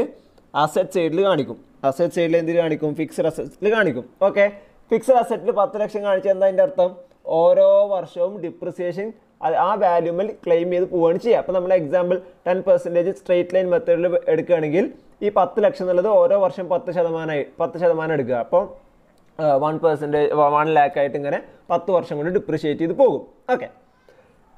അസറ്റ് സൈഡിൽ കാണിക്കും. അസറ്റ് സൈഡിൽ എന്തിൽ കാണിക്കും? ഫിക്സഡ് അസറ്റിൽ കാണിക്കും. ഓക്കെ ഫിക്സഡ് അസറ്റിൽ പത്ത് ലക്ഷം കാണിച്ചാൽ എന്താ അതിന്റെ അർത്ഥം? ഓരോ വർഷവും ഡിപ്രിസിയേഷൻ ആ വാല്യൂമിൽ ക്ലെയിം ചെയ്ത് പോവുകയാണ് ചെയ്യുക. അപ്പോൾ നമ്മൾ example ten percentage straight line മെത്തേഡിൽ എടുക്കുകയാണെങ്കിൽ ഈ പത്ത് ലക്ഷം എന്നുള്ളത് ഓരോ വർഷം പത്ത് ശതമാനമായി പത്ത് ശതമാനം എടുക്കുക. അപ്പോൾ വൺ പെർസെന്റേജ് വൺ ലാക്ക് ആയിട്ട് ഇങ്ങനെ പത്ത് വർഷം കൊണ്ട് ഡിപ്രിഷിയേറ്റ് ചെയ്ത് പോകും. ഓക്കെ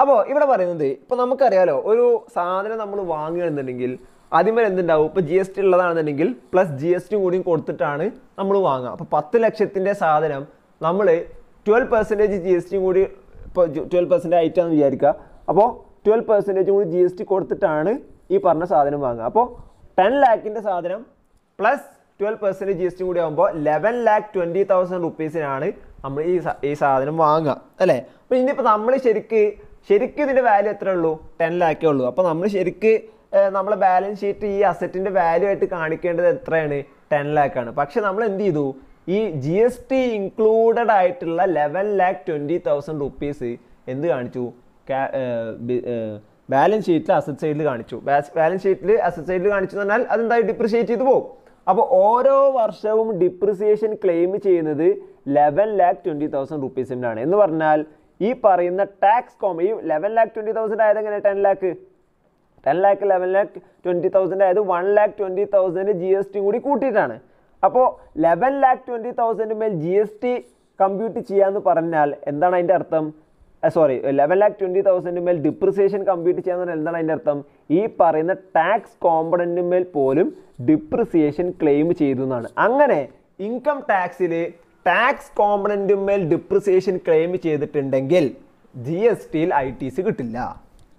അപ്പോൾ ഇവിടെ പറയുന്നത് ഇപ്പോൾ നമുക്കറിയാലോ ഒരു സാധനം നമ്മൾ വാങ്ങുകയാണെന്നുണ്ടെങ്കിൽ അതിന്മേൽ എന്തുണ്ടാവും? ഇപ്പോൾ ജി എസ് ടി ഉള്ളതാണെന്നുണ്ടെങ്കിൽ പ്ലസ് ജി എസ് ടി കൂടിയും കൊടുത്തിട്ടാണ് നമ്മൾ വാങ്ങുക. അപ്പോൾ പത്ത് ലക്ഷത്തിന്റെ സാധനം നമ്മൾ ട്വൽവ് പെർസെന്റേജ് ജി എസ് ടിയും കൂടി ട്വൽവ് പെർസെന്റ് ആയിട്ടാന്ന് വിചാരിക്കുക. അപ്പോൾ ട്വൽവ് പെർസെന്റേജ് കൂടി ജി എസ് ടി കൊടുത്തിട്ടാണ് ഈ പറഞ്ഞ സാധനം വാങ്ങുക. അപ്പോൾ ടെൻ ലാക്കിന്റെ സാധനം plus twelve percent G S T കൂടി ആകുമ്പോൾ ലെവൻ ലാക്ക് ട്വന്റി തൗസൻഡ് റുപ്പീസിനാണ് നമ്മൾ ഈ ഈ സാധനം വാങ്ങുക. അല്ലേ? അപ്പോൾ ഇനിയിപ്പോൾ നമ്മൾ ശരിക്ക് ശരിക്കും ഇതിന്റെ വാല്യൂ എത്ര ഉള്ളൂ? ടെൻ ലാക്കേ ഉള്ളൂ. അപ്പോൾ നമ്മൾ ശരിക്ക് നമ്മളെ ബാലൻസ് ഷീറ്റ് ഈ അസറ്റിന്റെ വാല്യൂ ആയിട്ട് കാണിക്കേണ്ടത് എത്രയാണ്? ടെൻ ലാക്കാണ് പക്ഷേ നമ്മൾ എന്ത് ചെയ്തു? ഈ ജി എസ് ടി ഇൻക്ലൂഡഡ് ആയിട്ടുള്ള eleven lakh twenty thousand rupees എന്ത് കാണിച്ചു? ബാലൻസ് ഷീറ്റിൽ അസറ്റ് സൈഡിൽ കാണിച്ചു. ബാലൻസ് ഷീറ്റിൽ അസറ്റ് സൈഡിൽ കാണിച്ചു എന്ന് പറഞ്ഞാൽ അതെന്തായി? ഡിപ്രിഷിയേറ്റ് ചെയ്തു പോകും. അപ്പോൾ ഓരോ വർഷവും ഡിപ്രിസിയേഷൻ ക്ലെയിം ചെയ്യുന്നത് ലെവൻ ലാക്ക് ട്വന്റി തൗസൻഡ് റുപ്പീസിന്റെയാണ് എന്ന് പറഞ്ഞാൽ ഈ പറയുന്ന ടാക്സ് കോം ഈ ലെവൻ ലാക്ക് ട്വന്റി തൗസൻഡ് ആയത് എങ്ങനെ? Ten lakh ten lakh eleven lakh twenty thousand ആയത് one lakh twenty thousand G S T കൂടി കൂട്ടിയിട്ടാണ്. അപ്പോൾ ലെവൻ ലാക്ക് ട്വന്റി തൗസൻഡ് മേൽ ജി എസ് ടി കമ്പ്യൂട്ട് ചെയ്യാമെന്ന് പറഞ്ഞാൽ എന്താണ് അതിന്റെ അർത്ഥം? Sorry eleven lakh twenty thousand മേൽ ഡിപ്രിസിയേഷൻ കമ്പ്യൂട്ട് ചെയ്യാന്ന് പറഞ്ഞാൽ എന്താണ് അതിന്റെ അർത്ഥം? ഈ പറയുന്ന ടാക്സ് കോമ്പണന്റിന്മേൽ പോലും ഡിപ്രിസിയേഷൻ ക്ലെയിം ചെയ്തു എന്നാണ്. അങ്ങനെ ഇൻകം ടാക്സിൽ ടാക്സ് കോമ്പണന്റുമേൽ ഡിപ്രിസിയേഷൻ ക്ലെയിം ചെയ്തിട്ടുണ്ടെങ്കിൽ ജി എസ് ടിയിൽ ഐ ടി സി കിട്ടില്ല.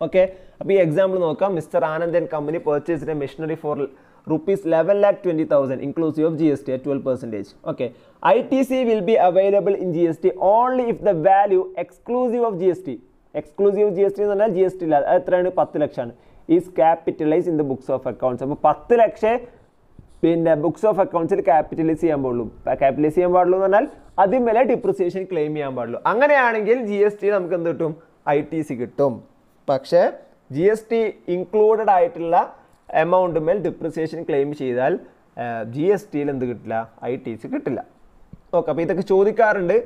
ഓക്കെ അപ്പോൾ ഈ എക്സാമ്പിൾ നോക്കാം. Mister Anandan company പെർച്ചേസിന്റെ machinery for twelve percentage okay I T C will be available in G S T only if the value exclusive of G S T exclusive of G S T എന്ന് പറഞ്ഞാൽ G ഇല്ല എത്രയാണ്? പത്ത് ലക്ഷമാണ്. Is capitalise in the books of accounts അപ്പോൾ പത്ത് ലക്ഷം പിന്നെ books of അക്കൗണ്ട്സിൽ capitalise ചെയ്യാൻ പാടുള്ളൂ. ക്യാപിറ്റലൈസ് ചെയ്യാൻ പാടുള്ളൂ എന്ന് പറഞ്ഞാൽ അതിന്മേലെ ഡിപ്രിസിയേഷൻ ക്ലെയിം ചെയ്യാൻ പാടുള്ളൂ. അങ്ങനെയാണെങ്കിൽ ജി എസ് ടി നമുക്ക് എന്ത് കിട്ടും? ഐ ടി സി കിട്ടും. പക്ഷേ ജി എസ് ടി ഇൻക്ലൂഡഡ് ആയിട്ടുള്ള എമൗണ്ട് മേൽ ഡിപ്രിസിയേഷൻ ക്ലെയിം ചെയ്താൽ ജി എസ് ടിയിൽ എന്ത് കിട്ടില്ല? ഐ ടി സി കിട്ടില്ല. ഓക്കെ അപ്പോൾ ഇതൊക്കെ ചോദിക്കാറുണ്ട്.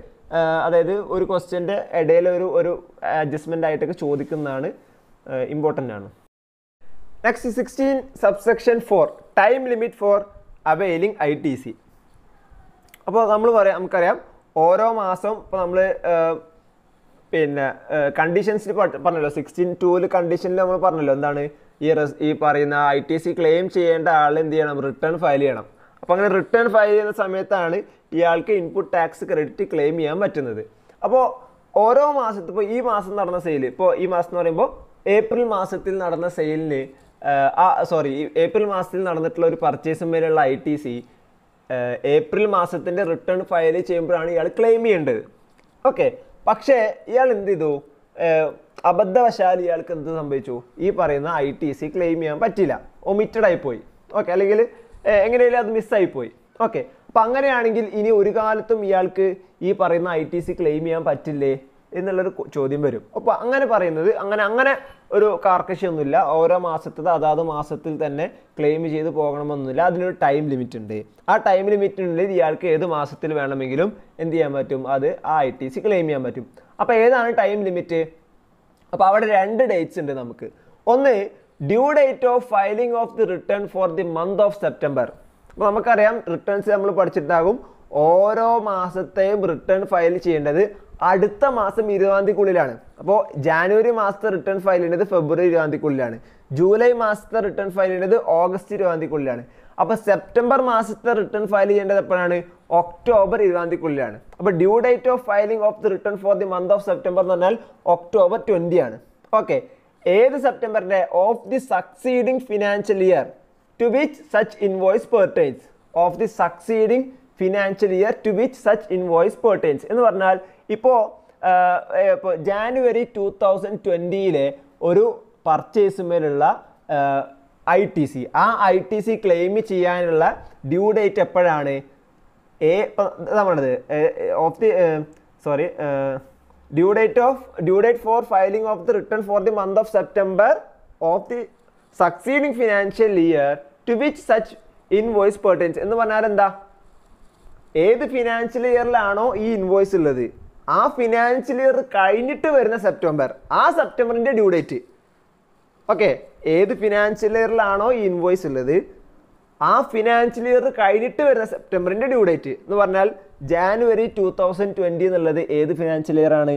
അതായത് ഒരു ക്വസ്റ്റ്യന്റെ ഇടയിൽ ഒരു ഒരു അഡ്ജസ്റ്റ്മെന്റ് ആയിട്ടൊക്കെ ചോദിക്കുന്നതാണ് ഇമ്പോർട്ടന്റ് ആണ്. Next sixteen subsection four time limit for availing I T C അപ്പോൾ നമ്മൾ പറയാം നമുക്കറിയാം ഓരോ മാസം ഇപ്പോൾ നമ്മൾ പിന്നെ കണ്ടീഷൻസിൽ പറഞ്ഞല്ലോ സിക്സ്റ്റീൻ ടൂൽ കണ്ടീഷനിൽ നമ്മൾ പറഞ്ഞല്ലോ എന്താണ്? ഈ ഈ പറയുന്ന ഐ ടി സി ക്ലെയിം ചെയ്യേണ്ട ആൾ എന്ത് ചെയ്യണം? റിട്ടേൺ ഫയൽ ചെയ്യണം. അപ്പോൾ അങ്ങനെ റിട്ടേൺ ഫയൽ ചെയ്യുന്ന സമയത്താണ് ഇയാൾക്ക് ഇൻപുട്ട് ടാക്സ് ക്രെഡിറ്റ് ക്ലെയിം ചെയ്യാൻ പറ്റുന്നത്. അപ്പോൾ ഓരോ മാസത്തിൽ ഇപ്പോൾ ഈ മാസം നടന്ന സെയിൽ ഇപ്പോൾ ഈ മാസം എന്ന് പറയുമ്പോൾ ഏപ്രിൽ മാസത്തിൽ നടന്ന സെയിലിന് ആ സോറി ഏപ്രിൽ മാസത്തിൽ നടന്നിട്ടുള്ള ഒരു പർച്ചേസും മേലുള്ള ഐ ടി സി ഏപ്രിൽ മാസത്തിന്റെ റിട്ടേൺ ഫയൽ ചെയ്യുമ്പോഴാണ് ഇയാൾ ക്ലെയിം ചെയ്യേണ്ടത്. ഓക്കെ പക്ഷേ ഇയാൾ എന്ത് ചെയ്തു? അബദ്ധവശാൽ ഇയാൾക്ക് എന്ത് സംഭവിച്ചു? ഈ പറയുന്ന ഐ ടി സി ക്ലെയിം ചെയ്യാൻ പറ്റില്ല ഒമിറ്റഡ് ആയി പോയി ഓക്കെ അല്ലെങ്കിൽ എങ്ങനെയായാലും അത് മിസ്സായി പോയി ഓക്കെ അപ്പം അങ്ങനെയാണെങ്കിൽ ഇനി ഒരു കാലത്തും ഇയാൾക്ക് ഈ പറയുന്ന ഐ ടി സി ക്ലെയിം ചെയ്യാൻ പറ്റില്ലേ എന്നുള്ളൊരു ചോദ്യം വരും. അപ്പോൾ അങ്ങനെ പറയുന്നത് അങ്ങനെ അങ്ങനെ ഒരു കാർക്കശ്യൊന്നുമില്ല. ഓരോ മാസത്തത് അതാത് മാസത്തിൽ തന്നെ ക്ലെയിം ചെയ്ത് പോകണമെന്നൊന്നുമില്ല. അതിനൊരു ടൈം ലിമിറ്റ് ഉണ്ട്. ആ ടൈം ലിമിറ്റിനുള്ളിൽ ഇയാൾക്ക് ഏത് മാസത്തിൽ വേണമെങ്കിലും എന്ത് ചെയ്യാൻ പറ്റും? അത് ആ ഐ ടി സി ക്ലെയിം ചെയ്യാൻ പറ്റും. അപ്പോൾ ഏതാണ് ടൈം ലിമിറ്റ് അപ്പോൾ അവിടെ രണ്ട് ഡേറ്റ്സ് ഉണ്ട് നമുക്ക്. ഒന്ന് due date of filing of the return for the month of September അപ്പോൾ നമുക്കറിയാം റിട്ടേൺസ് നമ്മൾ പഠിച്ചിട്ടുണ്ടാകും. ഓരോ മാസത്തെയും റിട്ടേൺ ഫയൽ ചെയ്യേണ്ടത് അടുത്ത മാസം ഇരുപതാം തീയതിക്കുള്ളിലാണ്. അപ്പോൾ ജാനുവരി മാസത്തെ റിട്ടേൺ ഫയൽ ചെയ്യേണ്ടത് ഫെബ്രുവരി ഇരുപതാം തീയതിക്കുള്ളിലാണ്. ജൂലൈ മാസത്തെ റിട്ടേൺ ഫയൽ ചെയ്യേണ്ടത് ഓഗസ്റ്റ് ഇരുപതാം തീയതിക്കുള്ളിലാണ്. അപ്പോൾ സെപ്റ്റംബർ മാസത്തെ റിട്ടേൺ ഫയൽ ചെയ്യേണ്ടത് എപ്പോഴാണ്? ഒക്ടോബർ ഇരുപതാം തീയതിക്കുള്ളിലാണ്. അപ്പോൾ due date of filing of the return for the month of September എന്ന് പറഞ്ഞാൽ ഒക്ടോബർ ട്വന്റി ആണ് ഓക്കെ ഏത് സെപ്റ്റംബറിന്റെ of the succeeding financial year to which such invoice pertains of the succeeding financial year to which such invoice pertains എന്ന് പറഞ്ഞാൽ ഇപ്പോൾ ഇപ്പോൾ January two thousand ട്വന്റിയിലെ ഒരു പർച്ചേസുമേലുള്ള ഐ ടി സി ആ ഐ ടി സി ക്ലെയിം ചെയ്യാനുള്ള ഡ്യൂ ഡേറ്റ് എപ്പോഴാണ്? എ നമ്മളത് of the sorry due date of due date for filing of the return for the month of September of the succeeding financial year to which such invoice pertains എന്ന് പറഞ്ഞാൽ എന്താ? ഏത് financial ഇയറിലാണോ ഈ invoice ഉള്ളത്. ആ ഫിനാൻഷ്യൽ ഇയർ കഴിഞ്ഞിട്ട് വരുന്ന സെപ്റ്റംബർ ആ സെപ്റ്റംബറിന്റെ ഡ്യൂ ഡേറ്റ് ഓക്കെ ഏത് ഫിനാൻഷ്യൽ ഇയറിലാണോ ഈ ഇൻവോയ്സ് ഉള്ളത്? ആ ഫിനാൻഷ്യൽ ഇയർ കഴിഞ്ഞിട്ട് വരുന്ന സെപ്റ്റംബറിന്റെ ഡ്യൂ ഡേറ്റ് എന്ന് പറഞ്ഞാൽ ജാനുവരി ടു തൗസൻഡ് ട്വന്റി എന്നുള്ളത് ഏത് ഫിനാൻഷ്യൽ ഇയർ ആണ്?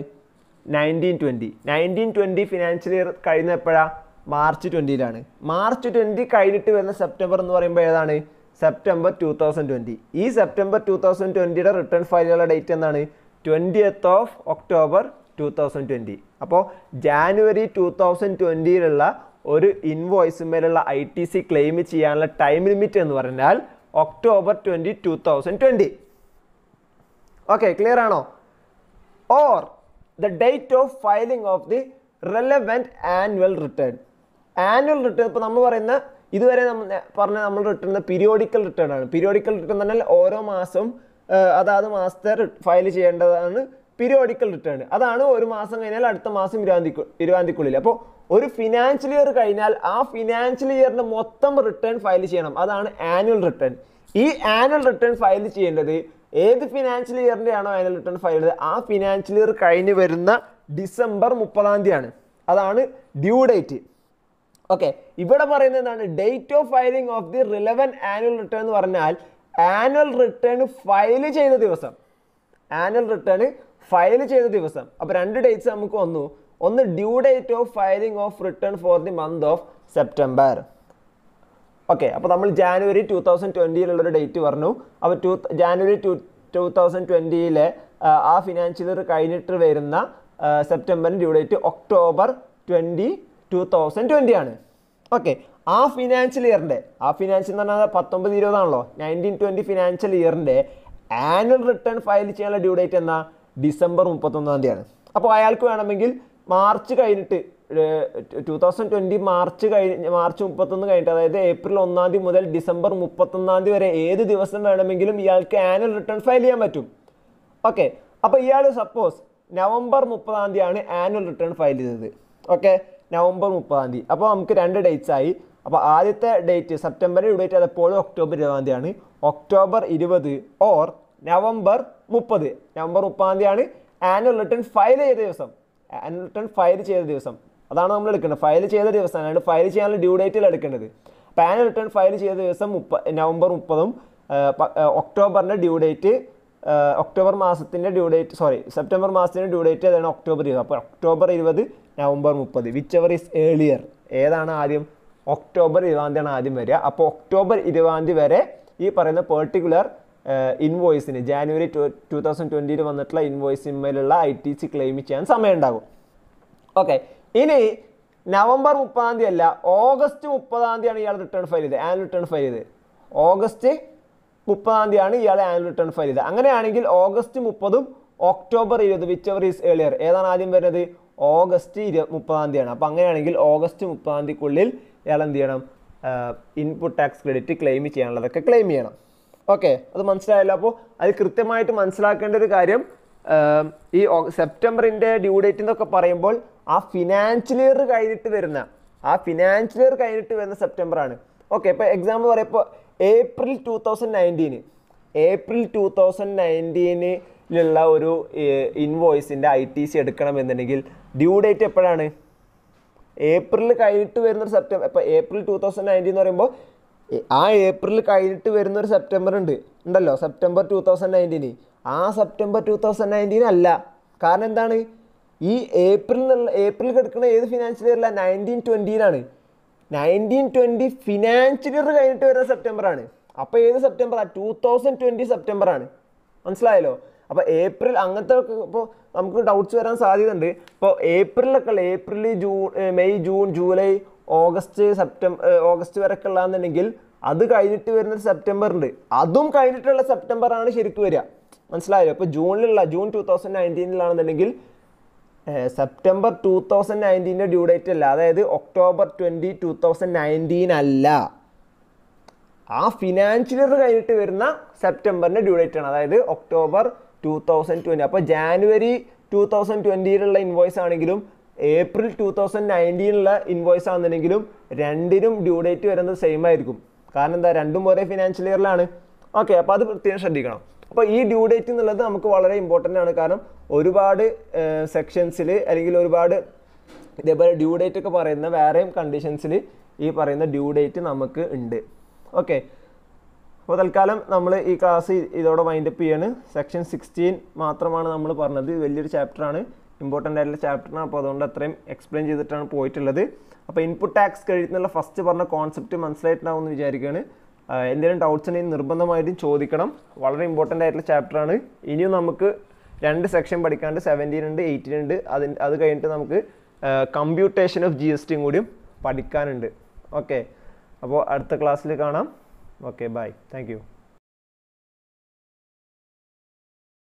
Nineteen twenty nineteen twenty financial year കഴിയുന്ന എപ്പോഴാണ് മാർച്ച് ട്വന്റിയിലാണ് മാർച്ച് ട്വന്റി കഴിഞ്ഞിട്ട് വരുന്ന സെപ്റ്റംബർ എന്ന് പറയുമ്പോൾ ഏതാണ്? സെപ്റ്റംബർ ടു തൗസൻഡ് ട്വന്റി ഈ സെപ്റ്റംബർ ടു തൗസൻഡ് ട്വന്റിയുടെ റിട്ടേൺ ഫയലുള്ള ഡേറ്റ് എന്താണ്? Twentieth of October two thousand twenty അപ്പോൾ ജാനുവരി ടു തൗസൻഡ് ട്വന്റിയിലുള്ള ഒരു ഇൻവോയ്സിന്മേലുള്ള ഐ ടി സി ക്ലെയിം ചെയ്യാനുള്ള ടൈം ലിമിറ്റ് എന്ന് പറഞ്ഞാൽ October twenty two thousand twenty okay clear ആണോ? Or the date of filing of the relevant annual return annual return ഇപ്പോൾ നമ്മൾ പറയുന്ന ഇതുവരെ നമ്മൾ പറഞ്ഞ നമ്മൾ റിട്ടേൺ പീരിയോഡിക്കൽ റിട്ടേൺ ആണ്. പീരിയോഡിക്കൽ റിട്ടേൺ എന്ന് പറഞ്ഞാൽ ഓരോ മാസം അതാത് മാസത്തെ ഫയൽ ചെയ്യേണ്ടതാണ് പീരിയോഡിക്കൽ റിട്ടേൺ അതാണ് ഒരു മാസം കഴിഞ്ഞാൽ അടുത്ത മാസം ഇരുപതാം തീയതി അപ്പോൾ ഒരു ഫിനാൻഷ്യൽ ഇയർ കഴിഞ്ഞാൽ ആ ഫിനാൻഷ്യൽ ഇയറിന്റെ മൊത്തം റിട്ടേൺ ഫയൽ ചെയ്യണം. അതാണ് ആനുവൽ റിട്ടേൺ ഈ ആനുവൽ റിട്ടേൺ ഫയൽ ചെയ്യേണ്ടത് ഏത് ഫിനാൻഷ്യൽ ഇയറിന്റെ ആണോ ആനുവൽ റിട്ടേൺ ഫയൽ ചെയ്തത് ആ ഫിനാൻഷ്യൽ ഇയർ കഴിഞ്ഞ് വരുന്ന ഡിസംബർ മുപ്പതാം തീയതിയാണ്. അതാണ് ഡ്യൂ ഡേറ്റ് ഓക്കെ ഇവിടെ പറയുന്നത് എന്താണ്? Date of filing of the relevant annual return എന്ന് പറഞ്ഞാൽ ആനുവൽ റിട്ടേൺ ഫയൽ ചെയ്ത ദിവസം. ആനുവൽ റിട്ടേൺ ഫയൽ ചെയ്ത ദിവസം. അപ്പോൾ രണ്ട് ഡേറ്റ്സ് നമുക്ക് വന്നു. ഒന്ന് due date of filing of return for the month of September okay അപ്പോൾ നമ്മൾ ജാനുവരി ടു തൗസൻഡ് ട്വന്റിയിലുള്ളൊരു ഡേറ്റ് പറഞ്ഞു. അപ്പോൾ two January two two thousand ട്വന്റിയിലെ ആ ഫിനാൻഷ്യൽ ഇയർ കഴിഞ്ഞിട്ട് വരുന്ന സെപ്റ്റംബറിന് due date October twenty two thousand twenty ആണ്. ഓക്കെ ആ ഫിനാൻഷ്യൽ ഇയറിന്റെ ആ ഫിനാൻഷ്യൽ എന്ന് പറഞ്ഞാൽ പത്തൊമ്പത് ഇരുപതാണല്ലോ നയന്റീൻ ട്വന്റി ഫിനാൻഷ്യൽ ഇയറിന്റെ ആനുവൽ റിട്ടേൺ ഫയൽ ചെയ്യാനുള്ള ഡ്യൂ ഡേറ്റ് എന്നാ ഡിസംബർ മുപ്പത്തൊന്നാം തീയതിയാണ് അപ്പോൾ അയാൾക്ക് വേണമെങ്കിൽ മാർച്ച് കഴിഞ്ഞിട്ട് ടു തൗസൻഡ് ട്വന്റി മാർച്ച് കഴിഞ്ഞ് മാർച്ച് മുപ്പത്തൊന്ന് കഴിഞ്ഞിട്ട് അതായത് ഏപ്രിൽ ഒന്നാം തീയതി മുതൽ ഡിസംബർ മുപ്പത്തൊന്നാം തീയതി വരെ ഏത് ദിവസം വേണമെങ്കിലും ഇയാൾക്ക് ആനുവൽ റിട്ടേൺ ഫയൽ ചെയ്യാൻ പറ്റും. ഓക്കെ അപ്പോൾ ഇയാൾ സപ്പോസ് നവംബർ മുപ്പതാം തീയതിയാണ് ആനുവൽ റിട്ടേൺ ഫയൽ ചെയ്തത്. ഓക്കെ നവംബർ മുപ്പതാം തീയതി. അപ്പോൾ നമുക്ക് രണ്ട് ഡേറ്റ്സ് ആയി. അപ്പോൾ ആദ്യത്തെ ഡേറ്റ് സെപ്റ്റംബർ ഡേറ്റ് അതെപ്പോഴും ഒക്ടോബർ ഇരുപതാം തീയതിയാണ്. ഒക്ടോബർ ഇരുപത് ഓർ നവംബർ മുപ്പത്. നവംബർ മുപ്പതാം തീയതിയാണ് ആനുവൽ റിട്ടേൺ ഫയൽ ചെയ്ത ദിവസം. ആനുവൽ ഫയൽ ചെയ്ത ദിവസം. അതാണ് നമ്മൾ എടുക്കേണ്ടത്. ഫയൽ ചെയ്ത ദിവസം അതായത് ഫയൽ ചെയ്യാനുള്ള ഡ്യൂ ഡേറ്റിൽ എടുക്കേണ്ടത്. അപ്പോൾ ആനുവൽ റിട്ടേൺ ഫയൽ ചെയ്ത ദിവസം മുപ്പ നവംബർ മുപ്പതും ഒക്ടോബറിന്റെ ഡ്യൂ ഡേറ്റ് ഒക്ടോബർ മാസത്തിന്റെ ഡ്യൂ ഡേറ്റ് സോറി സെപ്റ്റംബർ മാസത്തിന്റെ ഡ്യൂ ഡേറ്റ് അതാണ് ഒക്ടോബർ ഇരുപത്. അപ്പോൾ ഒക്ടോബർ ഇരുപത് നവംബർ മുപ്പത്. വിച്ച് എവർ ഈസ് ഏർലിയർ ഏതാണ് ആദ്യം? ഒക്ടോബർ ഇരുപതാം തീയതിയാണ് ആദ്യം വരിക. അപ്പോൾ ഒക്ടോബർ ഇരുപതാം തീയതി വരെ ഈ പറയുന്ന പെർട്ടിക്കുലർ ഇൻവോയ്സിന് ജാനുവരി ടു തൗസൻഡ് ട്വന്റിയിൽ വന്നിട്ടുള്ള ഇൻവോയ്സിന്മേലുള്ള ഐ ടി സി ക്ലെയിം ചെയ്യാൻ സമയമുണ്ടാകും. ഓക്കെ ഇനി നവംബർ മുപ്പതാം തീയതി അല്ല ഓഗസ്റ്റ് മുപ്പതാം തീയതിയാണ് ഇയാൾ റിട്ടേൺ ഫയൽ ചെയ്തത്. ആനുവൽ റിട്ടേൺ ഫയൽ ചെയ്ത് ഓഗസ്റ്റ് മുപ്പതാം തീയതിയാണ് ഇയാൾ ആനുവൽ റിട്ടേൺ ഫയൽ ചെയ്തത്. അങ്ങനെയാണെങ്കിൽ ഓഗസ്റ്റ് മുപ്പതും ഒക്ടോബർ ഇരുപത് വിച്ച് എവർ ഈസ് ഏളിയർ ഏതാണ് ആദ്യം വരുന്നത്? ഓഗസ്റ്റ് ഇരു മുപ്പതാം തീയതിയാണ്. അപ്പോൾ അങ്ങനെയാണെങ്കിൽ ഓഗസ്റ്റ് മുപ്പതാം തീയതിക്കുള്ളിൽ ഇയാൾ എന്ത് ചെയ്യണം? ഇൻപുട്ട് ടാക്സ് ക്രെഡിറ്റ് ക്ലെയിം ചെയ്യാനുള്ളതൊക്കെ ക്ലെയിം ചെയ്യണം. ഓക്കെ അത് മനസ്സിലായല്ലോ. അപ്പോൾ അത് കൃത്യമായിട്ട് മനസ്സിലാക്കേണ്ട ഒരു കാര്യം ഈ സെപ്റ്റംബറിന്റെ ഡ്യൂ ഡേറ്റ് എന്നൊക്കെ പറയുമ്പോൾ ആ ഫിനാൻഷ്യൽ ഇയർ കഴിഞ്ഞിട്ട് വരുന്ന ആ ഫിനാൻഷ്യൽ ഇയർ കഴിഞ്ഞിട്ട് വരുന്ന സെപ്റ്റംബർ ആണ് ഓക്കെ ഇപ്പോൾ എക്സാമ്പിൾ പറയുമ്പോൾ April two thousand nineteen April two thousand നയന്റീനിലുള്ള ഒരു ഇൻവോയ്സിന്റെ ഐ ടി സി എടുക്കണമെന്നുണ്ടെങ്കിൽ ഡ്യൂ ഡേറ്റ് എപ്പോഴാണ്? ഏപ്രിൽ കഴിഞ്ഞിട്ട് വരുന്നൊരു സെപ്റ്റംബർ ഇപ്പോൾ ഏപ്രിൽ ടു തൗസൻഡ് നയന്റീൻ എന്ന് പറയുമ്പോൾ ആ ഏപ്രിൽ കഴിഞ്ഞിട്ട് വരുന്ന ഒരു സെപ്റ്റംബർ ഉണ്ട്. ഉണ്ടല്ലോ സെപ്റ്റംബർ ടു തൗസൻഡ് നയന്റീന് ആ സെപ്റ്റംബർ ടു തൗസൻഡ് നയന്റീൻ അല്ല. കാരണം എന്താണ്? ഈ ഏപ്രിൽ എന്നുള്ള ഏപ്രിൽ കിടക്കുന്ന ഏത് ഫിനാൻഷ്യൽ ഇയറില്ല നയന്റീൻ ട്വന്റീനാണ് നയന്റീൻ ട്വന്റി ഫിനാൻഷ്യൽ ഇയർ കഴിഞ്ഞിട്ട് വരുന്ന സെപ്റ്റംബറാണ്. അപ്പോൾ ഏത് സെപ്റ്റംബറാണ് ടു തൗസൻഡ് ട്വന്റി സെപ്റ്റംബർ ആണ് മനസ്സിലായല്ലോ? അപ്പോൾ ഏപ്രിൽ അങ്ങനത്തെ ഇപ്പോൾ നമുക്ക് ഡൗട്ട്സ് വരാൻ സാധ്യതയുണ്ട്. ഇപ്പോൾ ഏപ്രിലൊക്കെ ഉള്ള April June May June July August September August വരെയൊക്കെ ഉള്ളതെന്നുണ്ടെങ്കിൽ അത് കഴിഞ്ഞിട്ട് വരുന്ന സെപ്റ്റംബർ ഉണ്ട് അതും കഴിഞ്ഞിട്ടുള്ള സെപ്റ്റംബർ ആണ് ശരിക്കും വരിക. മനസ്സിലായോ? അപ്പോൾ ജൂണിലുള്ള ജൂൺ ടു തൗസൻഡ് നയന്റീനിലാണെന്നുണ്ടെങ്കിൽ സെപ്റ്റംബർ ടു തൗസൻഡ് നയന്റീന്റെ ഡ്യൂ ഡേറ്റ് അല്ല. അതായത് October twenty two thousand nineteen അല്ല. ആ ഫിനാൻഷ്യൽ ഇയർ കഴിഞ്ഞിട്ട് വരുന്ന സെപ്റ്റംബറിന്റെ ഡ്യൂ ഡേറ്റ് ആണ്. അതായത് ഒക്ടോബർ ടു തൗസൻഡ് ട്വന്റി അപ്പോൾ ജാനുവരി ടു തൗസൻഡ് ട്വന്റിയിലുള്ള ഇൻവോയ്സ് ആണെങ്കിലും ഏപ്രിൽ ടൂ തൗസൻഡ് നയന്റീനിലുള്ള ഇൻവോയ്സ് ആണെന്നുണ്ടെങ്കിലും രണ്ടിനും ഡ്യൂ ഡേറ്റ് വരുന്നത് സെയിം ആയിരിക്കും. കാരണം എന്താ? രണ്ടും ഒരേ ഫിനാൻഷ്യൽ ഇയറിലാണ് ഓക്കെ അപ്പോൾ അത് പ്രത്യേകം ശ്രദ്ധിക്കണം. അപ്പോൾ ഈ ഡ്യൂ ഡേറ്റ് എന്നുള്ളത് നമുക്ക് വളരെ ഇമ്പോർട്ടന്റ് ആണ്. കാരണം ഒരുപാട് സെക്ഷൻസിൽ അല്ലെങ്കിൽ ഒരുപാട് ഇതേപോലെ ഡ്യൂ ഡേറ്റ് ഒക്കെ പറയുന്ന വേറെയും കണ്ടീഷൻസിൽ ഈ പറയുന്ന ഡ്യൂ ഡേറ്റ് നമുക്ക് ഉണ്ട്. ഓക്കെ അപ്പോൾ തൽക്കാലം നമ്മൾ ഈ ക്ലാസ് ഇതോടെ വൈൻഡപ്പ് ചെയ്യാണ്. സെക്ഷൻ സിക്സ്റ്റീൻ മാത്രമാണ് നമ്മൾ പറഞ്ഞത്. വലിയൊരു ചാപ്റ്ററാണ് ഇമ്പോർട്ടന്റ് ആയിട്ടുള്ള ചാപ്റ്ററാണ് അപ്പോൾ അതുകൊണ്ട് അത്രയും എക്സ്പ്ലെയിൻ ചെയ്തിട്ടാണ് പോയിട്ടുള്ളത്. അപ്പോൾ ഇൻപുട്ട് ടാക്സ് കഴിയുന്നുള്ള ഫസ്റ്റ് പറഞ്ഞ കോൺസെപ്റ്റ് മനസ്സിലായിട്ടുണ്ടാവുമെന്ന് വിചാരിക്കുകയാണ്. എന്തെങ്കിലും ഡൗട്ട്സ് ഉണ്ടെങ്കിൽ നിർബന്ധമായിട്ടും ചോദിക്കണം. വളരെ ഇമ്പോർട്ടന്റ് ആയിട്ടുള്ള ചാപ്റ്ററാണ് ഇനിയും നമുക്ക് രണ്ട് സെക്ഷൻ പഠിക്കാണ്ട് സെവന്റീൻ ഉണ്ട് എയ്റ്റീൻ ഉണ്ട് അതിന് അത് കഴിഞ്ഞിട്ട് നമുക്ക് കമ്പ്യൂട്ടേഷൻ ഓഫ് ജി എസ് ടിയും കൂടിയും പഠിക്കാനുണ്ട്. ഓക്കെ അപ്പോൾ അടുത്ത ക്ലാസ്സിൽ കാണാം. Okay bye thank